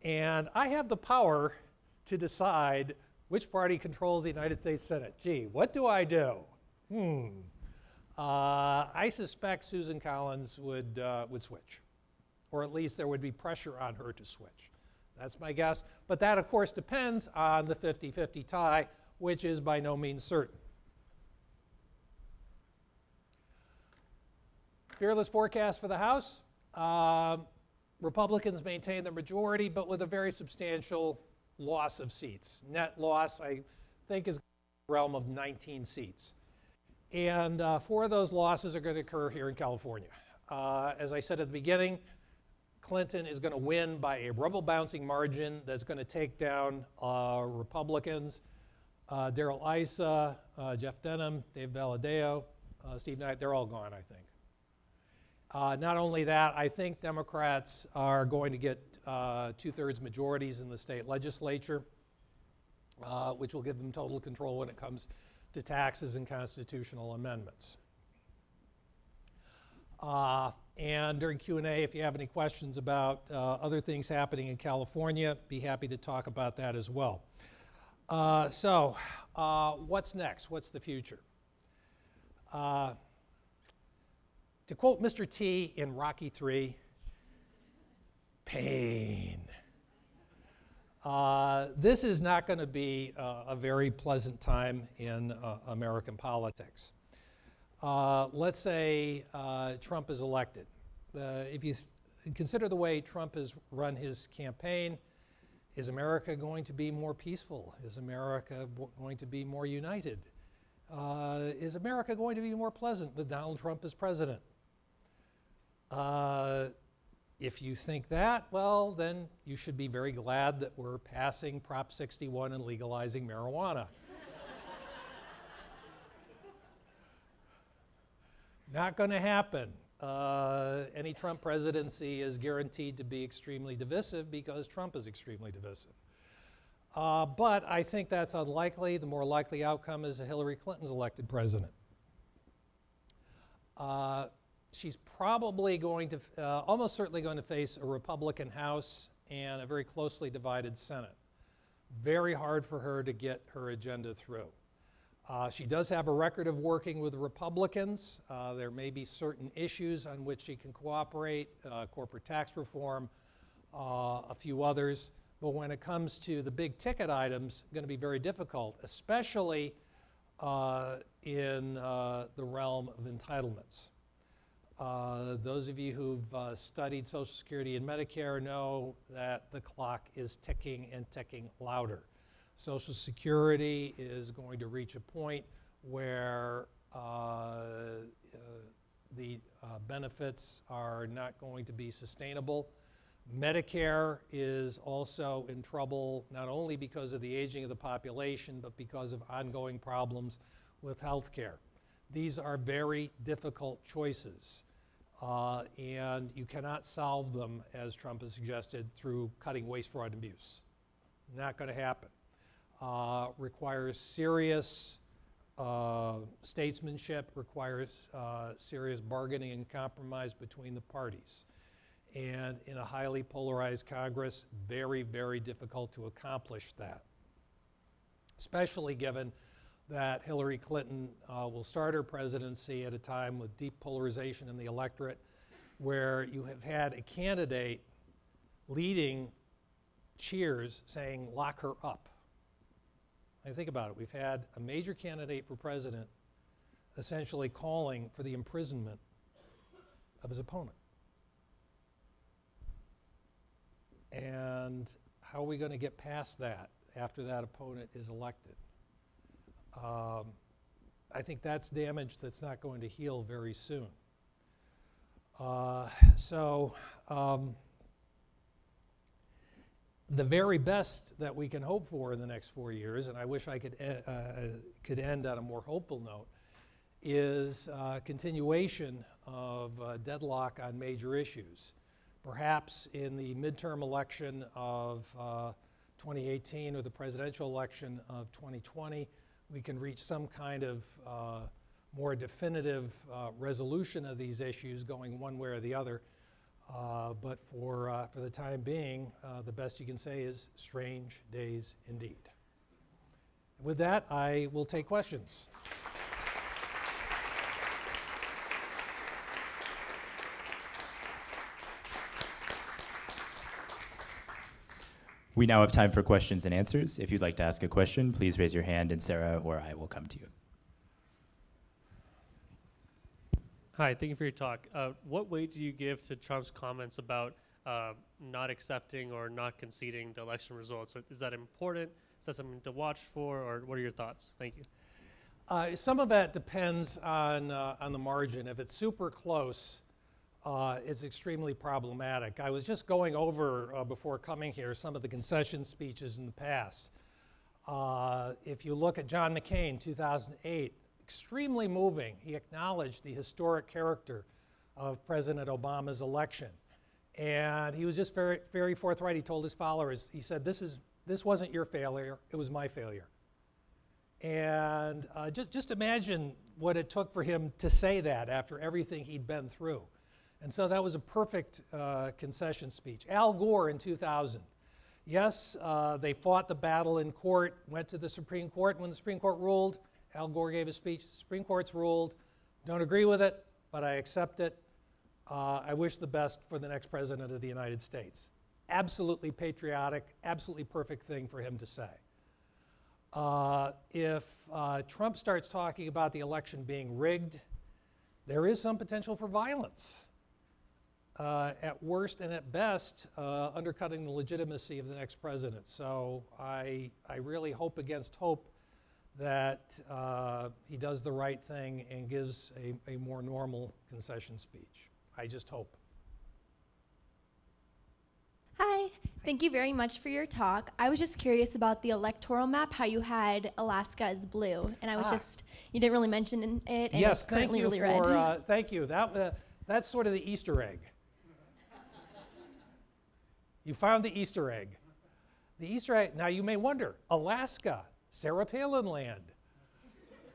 and I have the power to decide which party controls the United States Senate. Gee, what do I do? Hmm. Uh, I suspect Susan Collins would, uh, would switch or at least there would be pressure on her to switch. That's my guess. But that, of course, depends on the 50 50 tie, which is by no means certain. Fearless forecast for the House. Uh, Republicans maintain their majority, but with a very substantial loss of seats. Net loss, I think, is realm of 19 seats. And uh, four of those losses are going to occur here in California. Uh, as I said at the beginning, Clinton is going to win by a rubble bouncing margin that's going to take down uh, Republicans. Uh, Darrell Issa, uh, Jeff Denham, Dave Valadao, uh, Steve Knight, they're all gone, I think. Not only that, I think Democrats are going to get uh, two thirds majorities in the state legislature, which will give them total control when it comes to taxes and constitutional amendments. Uh, and during Q&A, if you have any questions about uh, other things happening in California, be happy to talk about that as well. Uh, so, uh, what's next? What's the future? Uh, to quote Mr. T in Rocky 3, pain. Uh, this is not going to be a very pleasant time in American politics. Uh, let's say uh, Trump is elected. Uh, if you consider the way Trump has run his campaign, is America going to be more peaceful? Is America going to be more united? Uh, is America going to be more pleasant with Donald Trump as president? If you think that, well, then you should be very glad that we're passing Prop 61 and legalizing marijuana. Not going to happen. Uh, any Trump presidency is guaranteed to be extremely divisive because Trump is extremely divisive. Uh, but I think that's unlikely. The more likely outcome is Hillary Clinton's elected president. Uh, she's probably going to, uh, almost certainly going to face a Republican House and a very closely divided Senate. Very hard for her to get her agenda through. Uh, she does have a record of working with Republicans. Uh, there may be certain issues on which she can cooperate, uh, corporate tax reform, uh, a few others. But when it comes to the big ticket items, going to be very difficult, especially uh, in uh, the realm of entitlements. Those of you who've studied Social Security and Medicare know that the clock is ticking and ticking louder. Social Security is going to reach a point where uh, uh, the uh, benefits are not going to be sustainable. Medicare is also in trouble, not only because of the aging of the population, but because of ongoing problems with health care. These are very difficult choices, uh, and you cannot solve them, as Trump has suggested, through cutting waste, fraud, and abuse. Not going to happen. Uh, requires serious uh, statesmanship, requires uh, serious bargaining and compromise between the parties. And in a highly polarized Congress, very, very difficult to accomplish that, especially given that Hillary Clinton uh, will start her presidency at a time with deep polarization in the electorate, where you have had a candidate leading cheers saying, lock her up. I think about it. We've had a major candidate for president essentially calling for the imprisonment of his opponent. And how are we going to get past that after that opponent is elected? Um, I think that's damage that's not going to heal very soon. Uh, so, um, the very best that we can hope for in the next four years, and I wish I could, uh, could end on a more hopeful note, is uh, continuation of uh, deadlock on major issues. Perhaps in the midterm election of uh, 2018 or the presidential election of 2020, we can reach some kind of uh, more definitive uh, resolution of these issues going one way or the other. Uh, but for, uh, for the time being, uh, the best you can say is strange days indeed. With that, I will take questions. We now have time for questions and answers. If you'd like to ask a question, please raise your hand and Sarah or I will come to you. Hi, thank you for your talk. Uh, what weight do you give to Trump's comments about uh, not accepting or not conceding the election results? Is that important? Is that something to watch for, or what are your thoughts? Thank you. Uh, some of that depends on, uh, on the margin. If it's super close, uh, it's extremely problematic. I was just going over, uh, before coming here, some of the concession speeches in the past. if you look at John McCain, 2008, extremely moving. He acknowledged the historic character of President Obama's election. And he was just very, very forthright. He told his followers, he said, this, is, this wasn't your failure, it was my failure. And uh, just, just imagine what it took for him to say that after everything he'd been through. And so that was a perfect uh, concession speech. Al Gore in 2000. Yes, uh, they fought the battle in court, went to the Supreme Court. When the Supreme Court ruled, Al Gore gave a speech. The Supreme Court's ruled. Don't agree with it, but I accept it. Uh, I wish the best for the next president of the United States. Absolutely patriotic, absolutely perfect thing for him to say. Uh, if uh, Trump starts talking about the election being rigged, there is some potential for violence. Uh, at worst and at best, uh, undercutting the legitimacy of the next president. So I, I really hope against hope that uh, he does the right thing and gives a, a more normal concession speech. I just hope. Hi, thank you very much for your talk. I was just curious about the electoral map, how you had Alaska as blue, and I was Ah. just, you didn't really mention it, and yes, thank you really for uh, thank you. That uh, that's sort of the Easter egg. You found the Easter egg. The Easter egg. Now you may wonder, Alaska, Sarah Palin land.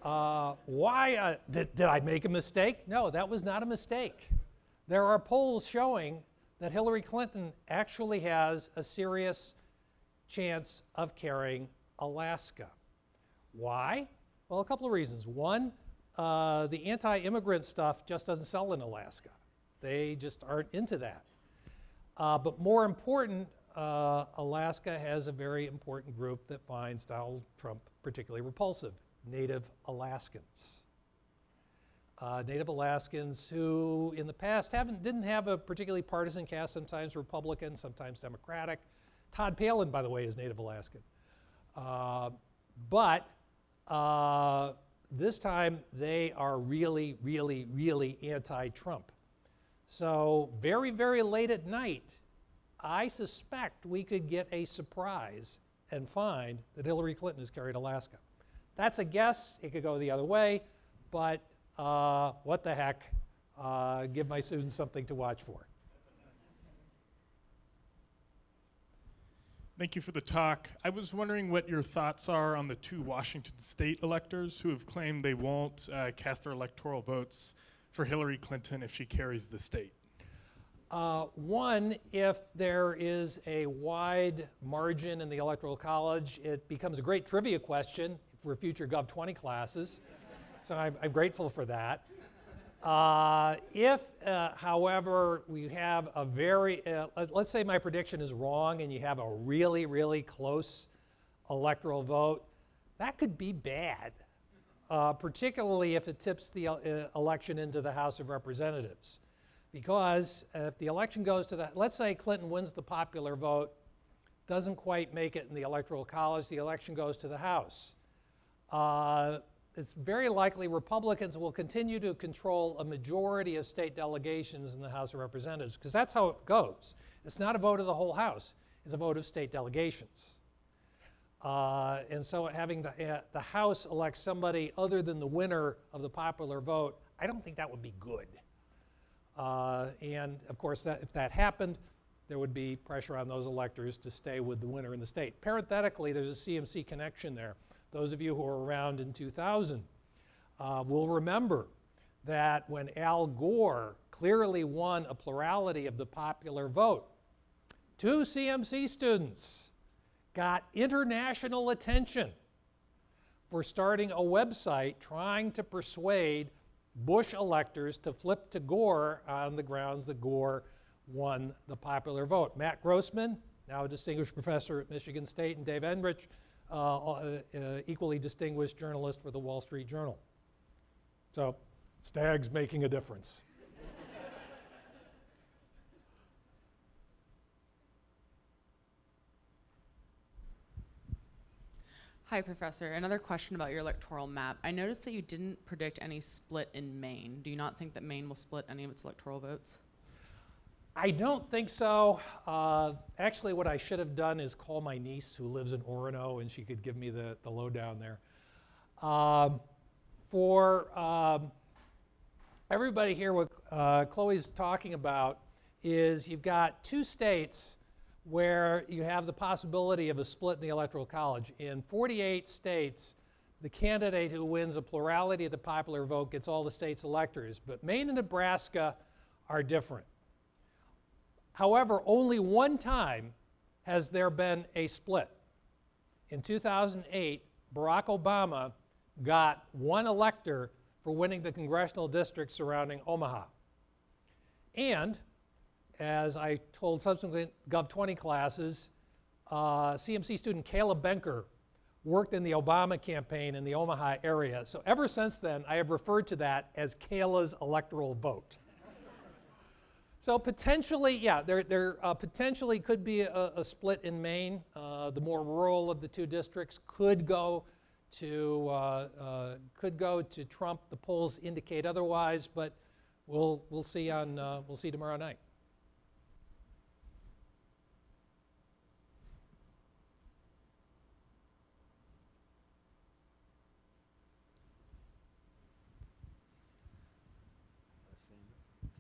Uh, why uh, did, did I make a mistake? No, that was not a mistake. There are polls showing that Hillary Clinton actually has a serious chance of carrying Alaska. Why? Well, a couple of reasons. One, uh, the anti immigrant stuff just doesn't sell in Alaska, they just aren't into that. Uh, but more important, uh, Alaska has a very important group that finds Donald Trump particularly repulsive Native Alaskans. Uh, Native Alaskans who, in the past, haven't, didn't have a particularly partisan cast, sometimes Republican, sometimes Democratic. Todd Palin, by the way, is Native Alaskan. Uh, but uh, this time they are really, really, really anti Trump. So, very, very late at night, I suspect we could get a surprise and find that Hillary Clinton has carried Alaska. That's a guess. It could go the other way, but uh, what the heck? Uh, give my students something to watch for. Thank you for the talk. I was wondering what your thoughts are on the two Washington state electors who have claimed they won't uh, cast their electoral votes for Hillary Clinton if she carries the state. Uh, one, if there is a wide margin in the Electoral College, it becomes a great trivia question for future Gov 20 classes. so I'm, I'm, grateful for that. Uh, if, uh, however, we have a very, uh, let's say my prediction is wrong and you have a really, really close electoral vote, that could be bad, uh, particularly if it tips the uh, election into the House of Representatives. Because if the election goes to that, let's say Clinton wins the popular vote, doesn't quite make it in the Electoral College, the election goes to the House. Uh, it's very likely Republicans will continue to control a majority of state delegations in the House of Representatives, because that's how it goes. It's not a vote of the whole House, it's a vote of state delegations. Uh, and so having the, uh, the House elect somebody other than the winner of the popular vote, I don't think that would be good. Uh, and of course, that, if that happened, there would be pressure on those electors to stay with the winner in the state. Parenthetically, there's a CMC connection there. Those of you who were around in 2000 uh, will remember that when Al Gore clearly won a plurality of the popular vote, two CMC students got international attention for starting a website trying to persuade Bush electors to flip to Gore on the grounds that Gore won the popular vote. Matt Grossmann, now a distinguished professor at Michigan State, and Dave Enrich, uh, uh, uh, equally distinguished journalist for the Wall Street Journal. So, Stag's making a difference. Hi, Professor. Another question about your electoral map. I noticed that you didn't predict any split in Maine. Do you not think that Maine will split any of its electoral votes? I don't think so. Uh, actually, what I should have done is call my niece who lives in Orono and she could give me the, the lowdown there. Um, for um, everybody here, what uh, Chloe's talking about is you've got two states where you have the possibility of a split in the Electoral College. In 48 states, the candidate who wins a plurality of the popular vote gets all the state's electors, but Maine and Nebraska are different. However, only one time has there been a split. In 2008, Barack Obama got one elector for winning the congressional district surrounding Omaha. And as I told subsequent Gov 20 classes, uh, CMC student Caleb Benker worked in the Obama campaign in the Omaha area. So ever since then, I have referred to that as Kayla's electoral vote. so potentially, yeah, there, there uh, potentially could be a, a, split in Maine. Uh, the more rural of the two districts could go to uh, uh could go to Trump. The polls indicate otherwise, but we'll we'll see on uh, we'll see tomorrow night.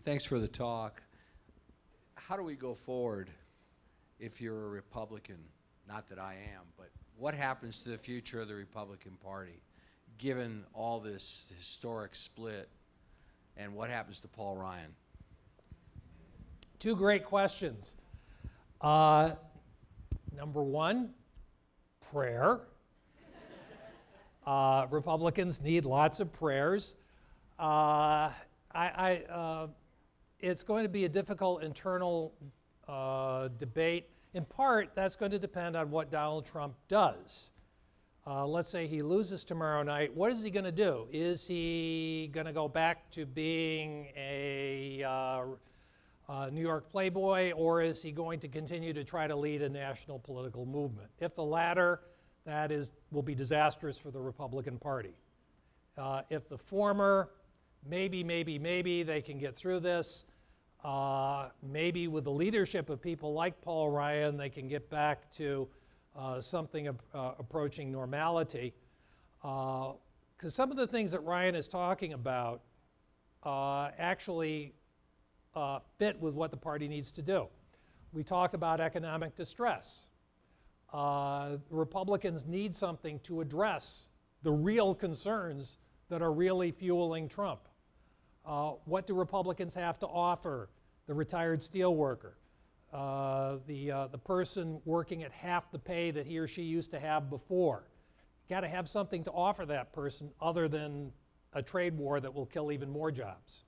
Thanks for the talk. How do we go forward if you're a Republican? Not that I am, but what happens to the future of the Republican Party given all this historic split and what happens to Paul Ryan? Two great questions. Uh, number one, prayer. Uh, Republicans need lots of prayers. Uh, I, I uh, it's going to be a difficult internal uh, debate. In part, that's going to depend on what Donald Trump does. Uh, let's say he loses tomorrow night. What is he going to do? Is he going to go back to being a uh, uh, New York playboy, or is he going to continue to try to lead a national political movement? If the latter, that is, will be disastrous for the Republican Party. Uh, if the former, maybe, maybe, maybe they can get through this. Uh, maybe with the leadership of people like Paul Ryan, they can get back to uh, something uh, approaching normality. Because some of the things that Ryan is talking about uh, actually uh, fit with what the party needs to do. We talked about economic distress. Uh, Republicans need something to address the real concerns that are really fueling Trump. Uh, what do Republicans have to offer the retired steelworker, uh, the, uh, the person working at half the pay that he or she used to have before? Got to have something to offer that person other than a trade war that will kill even more jobs.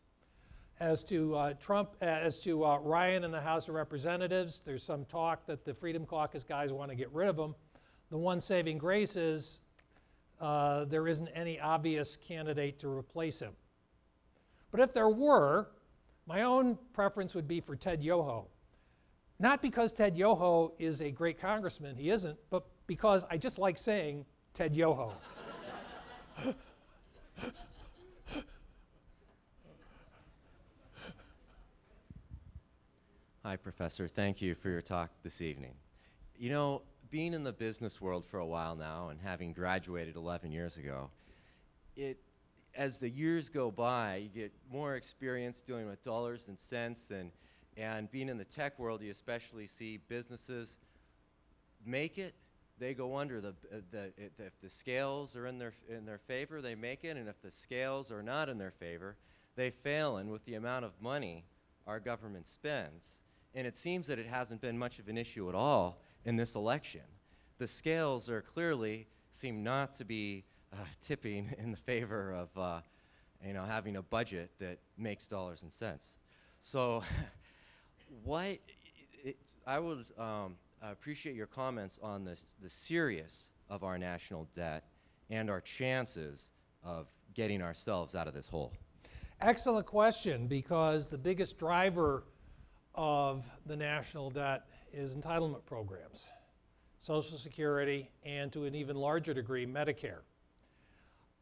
As to uh, Trump, as to uh, Ryan in the House of Representatives, there's some talk that the Freedom Caucus guys want to get rid of him. The one saving grace is uh, there isn't any obvious candidate to replace him. But if there were, my own preference would be for Ted Yoho. Not because Ted Yoho is a great congressman, he isn't, but because I just like saying Ted Yoho. Hi, Professor. Thank you for your talk this evening. You know, being in the business world for a while now and having graduated 11 years ago, it, as the years go by, you get more experience dealing with dollars and cents, and, and being in the tech world, you especially see businesses make it, they go under. The, uh, the, if the scales are in their, in their favor, they make it, and if the scales are not in their favor, they fail. And with the amount of money our government spends, and it seems that it hasn't been much of an issue at all in this election. The scales are clearly seem not to be uh, tipping in the favor of uh, you know having a budget that makes dollars and cents. So, what it, I would um, appreciate your comments on this, the serious of our national debt and our chances of getting ourselves out of this hole. Excellent question, because the biggest driver of the national debt is entitlement programs, Social Security, and to an even larger degree, Medicare.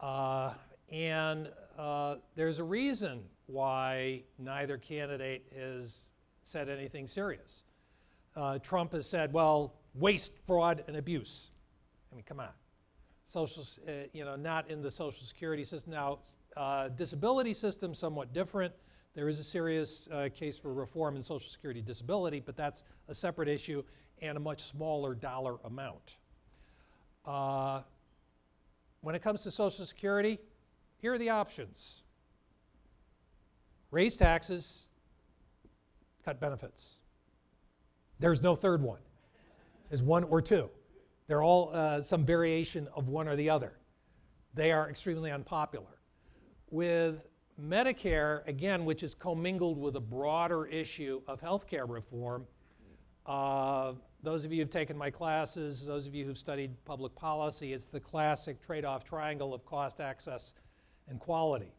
Uh, and uh, there's a reason why neither candidate has said anything serious. Uh, Trump has said, well, waste, fraud, and abuse. I mean, come on. Social, uh, you know, not in the Social Security system. Now, uh, disability system, somewhat different. There is a serious uh, case for reform in Social Security disability, but that's a separate issue and a much smaller dollar amount. When it comes to Social Security, here are the options raise taxes, cut benefits. There's no third one. There's one or two. They're all uh, some variation of one or the other. They are extremely unpopular. With Medicare, again, which is commingled with a broader issue of health care reform, uh, those of you who've taken my classes, those of you who've studied public policy, it's the classic trade off triangle of cost, access, and quality.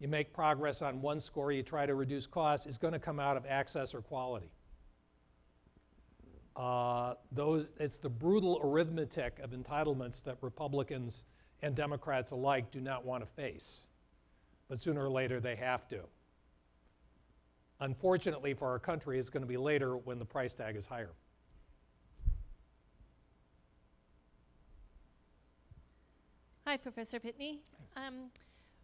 You make progress on one score, you try to reduce costs, it's going to come out of access or quality. Uh, those, it's the brutal arithmetic of entitlements that Republicans and Democrats alike do not want to face but sooner or later they have to. Unfortunately for our country, it's going to be later when the price tag is higher. Hi, Professor Pitney. Um,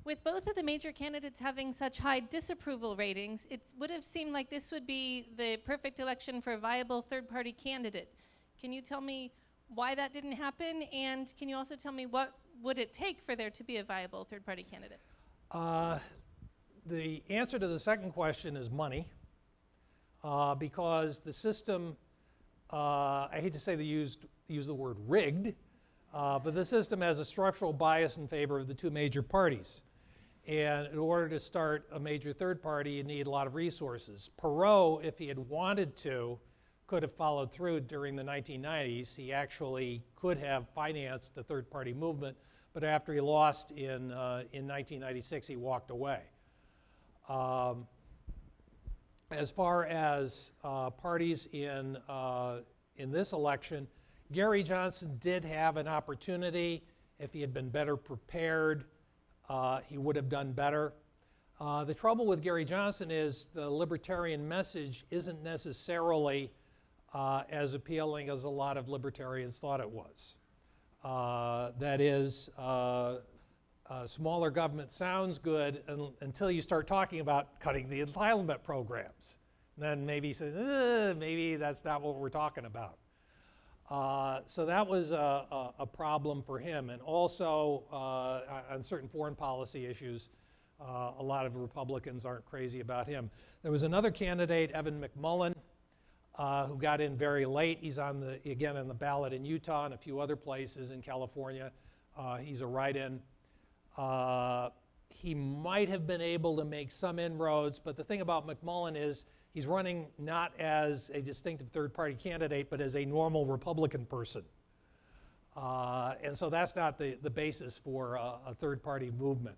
with both of the major candidates having such high disapproval ratings, it would have seemed like this would be the perfect election for a viable third party candidate. Can you tell me why that didn't happen? And can you also tell me what would it take for there to be a viable third party candidate? Uh, the answer to the second question is money, uh, because the system, uh, I hate to say they used, use the word rigged, uh, but the system has a structural bias in favor of the two major parties. And in order to start a major third party, you need a lot of resources. Perot, if he had wanted to, could have followed through during the 1990s. He actually could have financed a third party movement but after he lost in, uh, in 1996, he walked away. Um, as far as uh, parties in, uh, in this election, Gary Johnson did have an opportunity. If he had been better prepared, uh, he would have done better. Uh, the trouble with Gary Johnson is the libertarian message isn't necessarily uh, as appealing as a lot of libertarians thought it was. Uh, that is, uh, uh, smaller government sounds good un- until you start talking about cutting the entitlement programs. And then maybe say, "Uh, maybe that's not what we're talking about. Uh, so that was a, a, a problem for him. And also uh, on certain foreign policy issues, uh, a lot of Republicans aren't crazy about him. There was another candidate, Evan McMullin, uh, who got in very late. He's on the again on the ballot in Utah and a few other places in California. Uh, he's a write-in. He might have been able to make some inroads, but the thing about McMullin is he's running not as a distinctive third-party candidate, but as a normal Republican person. Uh, and so that's not the, the basis for uh, a third-party movement.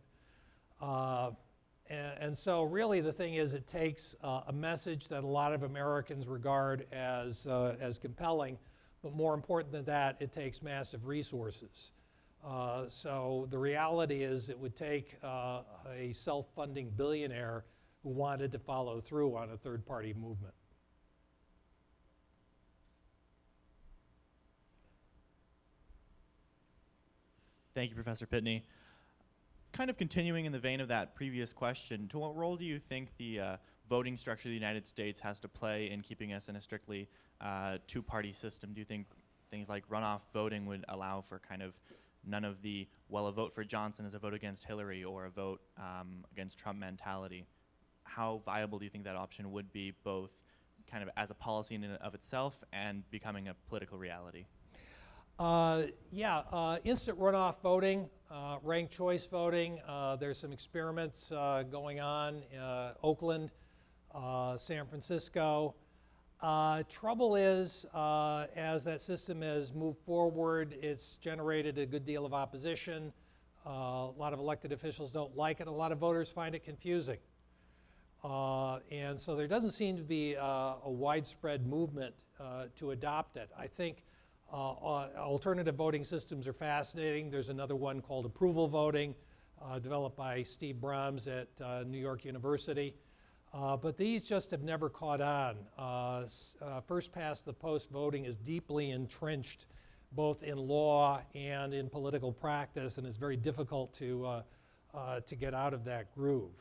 Uh, and, and, so really the thing is it takes uh, a message that a lot of Americans regard as, uh, as compelling, but more important than that, it takes massive resources. Uh, so the reality is it would take uh, a self-funding billionaire who wanted to follow through on a third-party movement. Thank you, Professor Pitney kind of continuing in the vein of that previous question, to what role do you think the uh, voting structure of the United States has to play in keeping us in a strictly uh, two-party system? Do you think things like runoff voting would allow for kind of none of the, well, a vote for Johnson is a vote against Hillary or a vote um, against Trump mentality? How viable do you think that option would be, both kind of as a policy in and of itself and becoming a political reality? Uh, yeah, uh, instant runoff voting, uh, ranked choice voting. Uh, there's some experiments uh, going on, uh, Oakland, San Francisco. trouble is, as that system has moved forward, it's generated a good deal of opposition. a lot of elected officials don't like it. A lot of voters find it confusing. And so there doesn't seem to be a widespread movement to adopt it. I think uh, uh, alternative voting systems are fascinating. There's another one called approval voting, uh, developed by Steve Brams at uh, New York University. Uh, but these just have never caught on. Uh, first past the post voting is deeply entrenched both in law and in political practice, and it's very difficult to, to get out of that groove.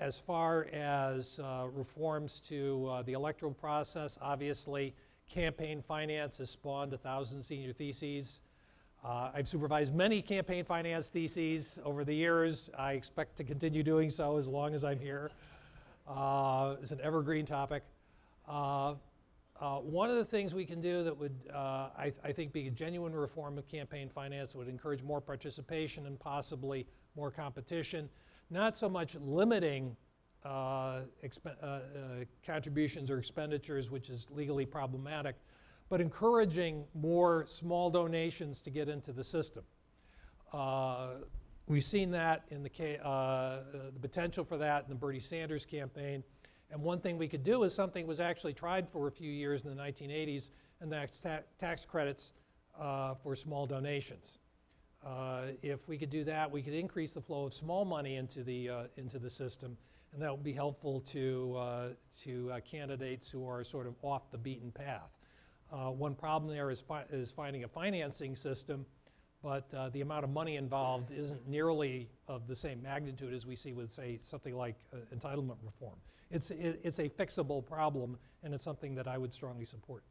As far as reforms to the electoral process, obviously, campaign finance has spawned a thousand senior theses. Uh, I've supervised many campaign finance theses over the years. I expect to continue doing so as long as I'm here. Uh, it's an evergreen topic. Uh, uh one of the things we can do that would, uh, I, I, think, be a genuine reform of campaign finance would encourage more participation and possibly more competition. Not so much limiting uh, uh, uh, contributions or expenditures, which is legally problematic, but encouraging more small donations to get into the system. Uh, we've seen that in the, uh, the potential for that in the Bernie Sanders campaign. And one thing we could do is something was actually tried for a few years in the 1980s, and that's ta tax credits uh, for small donations. If we could do that, we could increase the flow of small money into the, into the system and that would be helpful to, uh, to uh, candidates who are sort of off the beaten path. Uh, one problem there is, fi is finding a financing system, but uh, the amount of money involved isn't nearly of the same magnitude as we see with, say, something like uh, entitlement reform. It's, it, it's a fixable problem, and it's something that I would strongly support.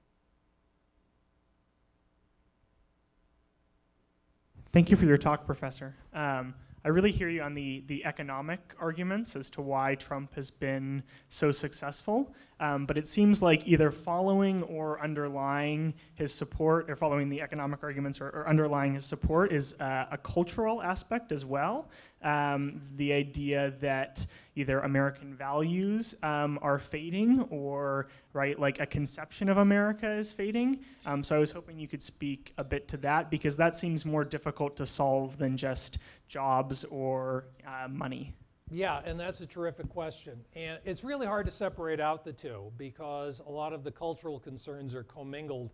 Thank you for your talk, Professor. Um, I really hear you on the, the economic arguments as to why Trump has been so successful. Um, but it seems like either following or underlying his support, or following the economic arguments or, or underlying his support, is uh, a cultural aspect as well um, the idea that either American values um, are fading or right like a conception of America is fading. Um, so I was hoping you could speak a bit to that because that seems more difficult to solve than just jobs or uh, money. Yeah, and that's a terrific question. And it's really hard to separate out the two because a lot of the cultural concerns are commingled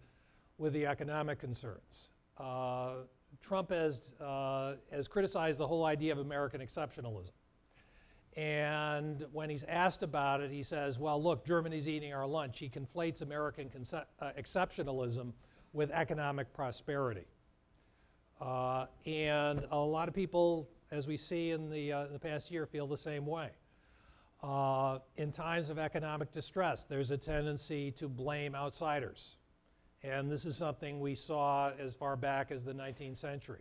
with the economic concerns. Uh, Trump has, uh, has criticized the whole idea of American exceptionalism. And when he's asked about it, he says, well, look, Germany's eating our lunch. He conflates American uh, exceptionalism with economic prosperity. Uh, and a lot of people, as we see in the, uh, the past year, feel the same way. Uh, in times of economic distress, there's a tendency to blame outsiders. And this is something we saw as far back as the 19th century.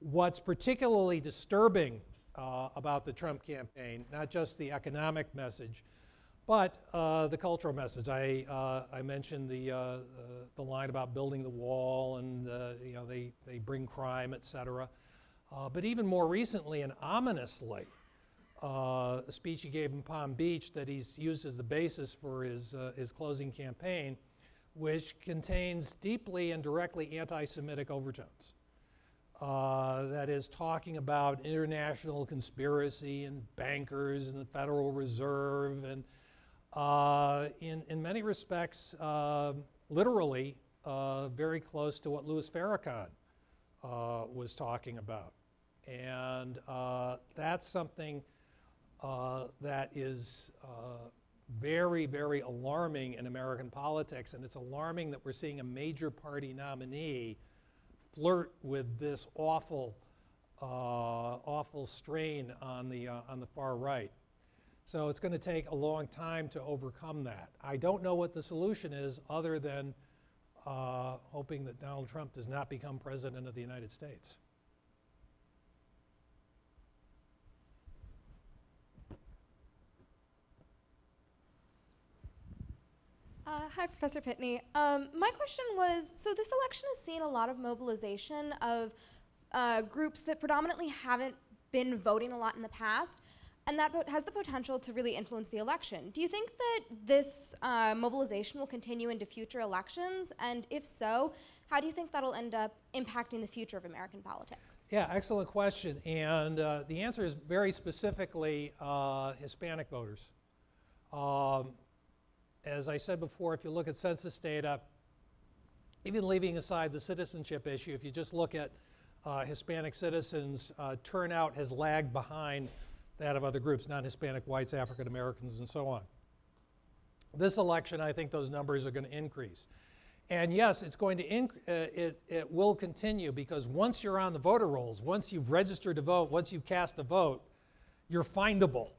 What's particularly disturbing uh, about the Trump campaign, not just the economic message, but uh, the cultural message. I, uh, I mentioned the, uh, uh, the line about building the wall and uh, you know, they, they bring crime, et cetera. but even more recently and ominously, a speech he gave in Palm Beach that he's used as the basis for his, his closing campaign which contains deeply and directly anti Semitic overtones. Uh, that is talking about international conspiracy and bankers and the Federal Reserve, and uh, in, in many respects, uh, literally uh, very close to what Louis Farrakhan uh, was talking about. And uh, that's something that is very, very alarming in American politics, and it's alarming that we're seeing a major party nominee flirt with this awful, uh, awful strain on the, uh, on the far right. So it's going to take a long time to overcome that. I don't know what the solution is other than uh, hoping that Donald Trump does not become president of the United States. Uh, hi, Professor Pitney. Um, my question was so, this election has seen a lot of mobilization of uh, groups that predominantly haven't been voting a lot in the past, and that has the potential to really influence the election. Do you think that this uh, mobilization will continue into future elections? And if so, how do you think that'll end up impacting the future of American politics? Yeah, excellent question. And uh, the answer is very specifically uh, Hispanic voters. Um, as I said before, if you look at census data, even leaving aside the citizenship issue, if you just look at uh, Hispanic citizens, uh, turnout has lagged behind that of other groups, non Hispanic whites, African Americans, and so on. This election, I think those numbers are going to increase. And yes, it's going to inc- uh, it, it will continue because once you're on the voter rolls, once you've registered to vote, once you've cast a vote, you're findable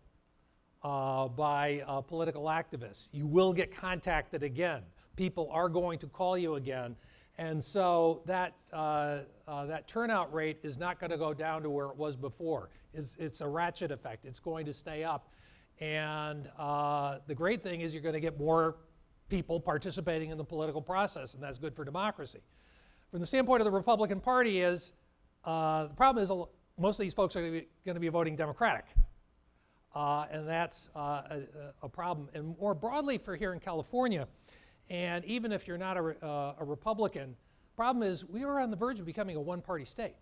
uh, by uh, political activists. You will get contacted again. People are going to call you again. And so that, uh, uh that turnout rate is not going to go down to where it was before. It's, it's a ratchet effect, it's going to stay up. And uh, the great thing is you're going to get more people participating in the political process, and that's good for democracy. From the standpoint of the Republican Party is, uh, the problem is most of these folks are going to be voting Democratic. Uh, and that's uh, a, a, problem. And more broadly for here in California, and even if you're not a, uh, a Republican, problem is we are on the verge of becoming a one-party state.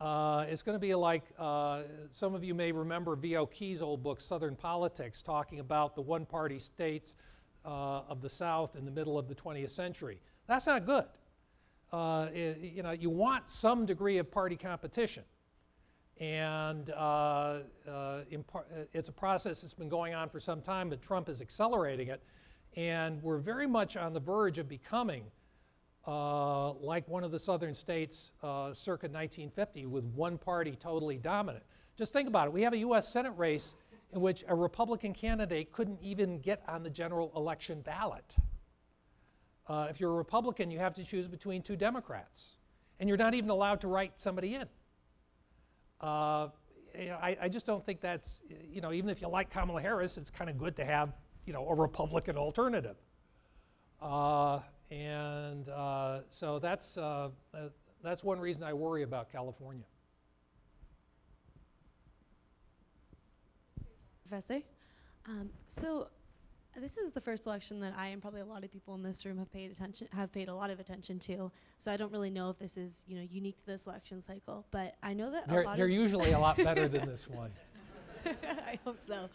Uh, it's going to be like uh, some of you may remember V.O. Key's old book, Southern Politics, talking about the one-party states uh, of the South in the middle of the 20th century. That's not good. It, you know, you want some degree of party competition. And uh, uh, uh, it's a process that's been going on for some time, but Trump is accelerating it. And we're very much on the verge of becoming uh, like one of the southern states uh, circa 1950 with one party totally dominant. Just think about it. We have a U.S. Senate race in which a Republican candidate couldn't even get on the general election ballot. Uh, if you're a Republican, you have to choose between two Democrats. And you're not even allowed to write somebody in. Uh, you know, I, I, just don't think that's, you know, even if you like Kamala Harris, it's kind of good to have, you know, a Republican alternative. Uh, and uh, so that's, uh, that's one reason I worry about California. Professor, um, so this is the first election that I and probably a lot of people in this room have paid attention have paid a lot of attention to. So I don't really know if this is you know unique to this election cycle, but I know that they're, they're usually a lot better than this one. I hope so.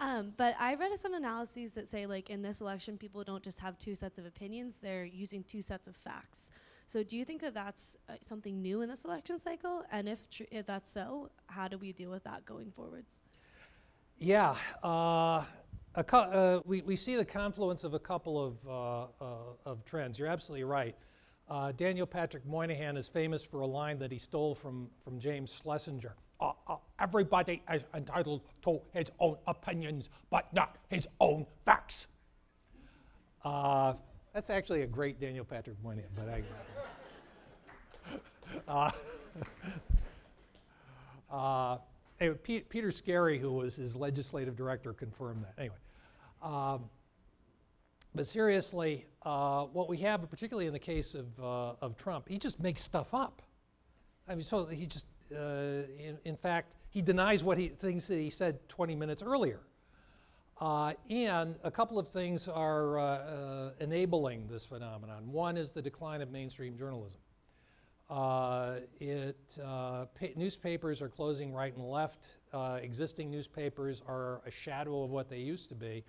Um, but I read some analyses that say, like, in this election, people don't just have two sets of opinions, they're using two sets of facts. So, do you think that that's uh, something new in this election cycle? And if, tr- if that's so, how do we deal with that going forwards? Yeah, uh, uh, we, we see the confluence of a couple of, uh, uh, of trends. You're absolutely right. Uh, Daniel Patrick Moynihan is famous for a line that he stole from, from James Schlesinger. Uh, everybody is entitled to his own opinions, but not his own facts. That's actually a great Daniel Patrick Moynihan, but I. Uh, Peter Scarry, who was his legislative director, confirmed that. Anyway, um, but seriously, uh, what we have, particularly in the case of, uh, of Trump, he just makes stuff up. I mean, so he just, uh, in, in fact, he denies what he things that he said 20 minutes earlier. Uh, and a couple of things are uh, uh, enabling this phenomenon. One is the decline of mainstream journalism. It, newspapers are closing right and left. Existing newspapers are a shadow of what they used to be.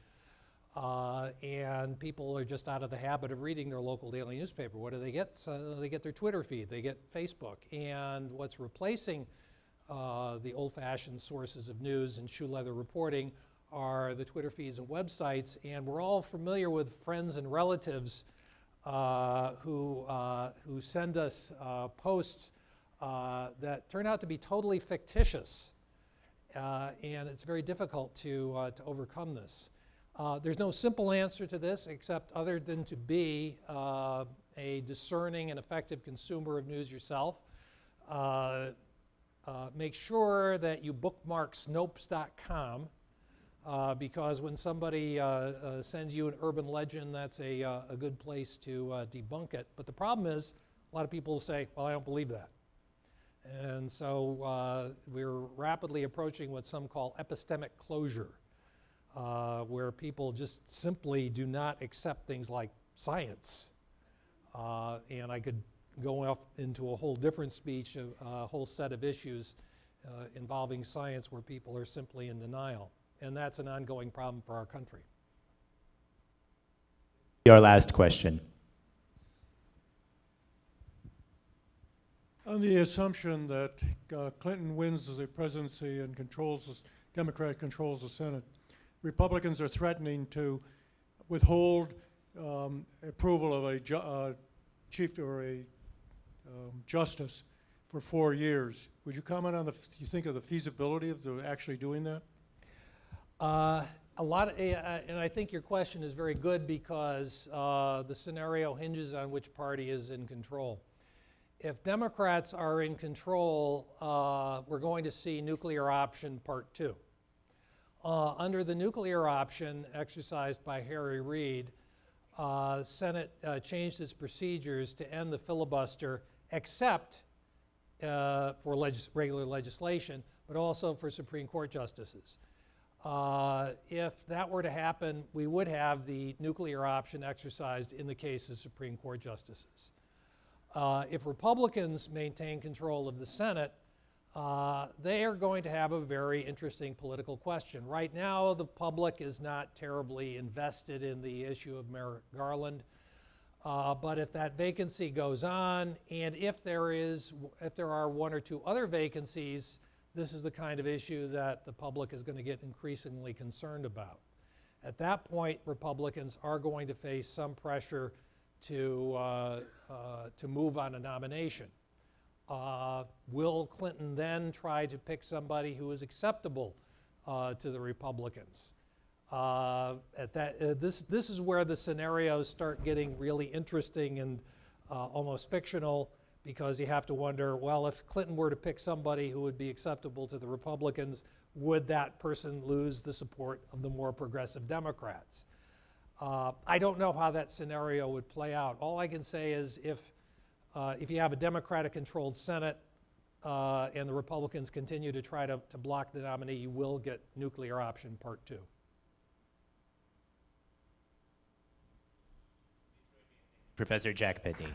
Uh, and people are just out of the habit of reading their local daily newspaper. What do they get? So they get their Twitter feed, they get Facebook. And what's replacing uh, the old fashioned sources of news and shoe leather reporting are the Twitter feeds and websites. And we're all familiar with friends and relatives uh, who, uh, who send us uh, posts uh, that turn out to be totally fictitious. and it's very difficult to, to overcome this. Uh, there's no simple answer to this except other than to be uh, a discerning and effective consumer of news yourself. Uh, uh make sure that you bookmark snopes.com uh, because when somebody sends you an urban legend, that's a, a good place to debunk it. But the problem is, a lot of people say, well, I don't believe that. And so we're rapidly approaching what some call epistemic closure uh, where people just simply do not accept things like science. Uh, and I could go off into a whole different speech, a, a whole set of issues uh, involving science where people are simply in denial. And that's an ongoing problem for our country. Your last question. On the assumption that uh, Clinton wins the presidency and controls, the, Democrat controls the Senate, Republicans are threatening to withhold um, approval of a ju uh, chief or a um, justice for four years. Would you comment on the, you think of the feasibility of the actually doing that? Uh, a lot, of, uh, and I think your question is very good because uh, the scenario hinges on which party is in control. If Democrats are in control, uh, we're going to see nuclear option part two. Uh, under the nuclear option exercised by Harry Reid, uh, Senate uh, changed its procedures to end the filibuster except uh, for legis regular legislation, but also for Supreme Court justices. Uh, if that were to happen, we would have the nuclear option exercised in the case of Supreme Court justices. Uh, if Republicans maintain control of the Senate, uh, they are going to have a very interesting political question. Right now, the public is not terribly invested in the issue of Merrick Garland. Uh, but if that vacancy goes on, and if there is, if there are one or two other vacancies, this is the kind of issue that the public is going to get increasingly concerned about. At that point, Republicans are going to face some pressure to, uh, uh to move on a nomination. Uh, will Clinton then try to pick somebody who is acceptable uh, to the Republicans? Uh, at that, uh, this, this is where the scenarios start getting really interesting and uh, almost fictional because you have to wonder well, if Clinton were to pick somebody who would be acceptable to the Republicans, would that person lose the support of the more progressive Democrats? Uh, I don't know how that scenario would play out. All I can say is if uh, if you have a Democratic controlled Senate uh, and the Republicans continue to try to, to block the nominee, you will get nuclear option part two. Professor Jack Pitney.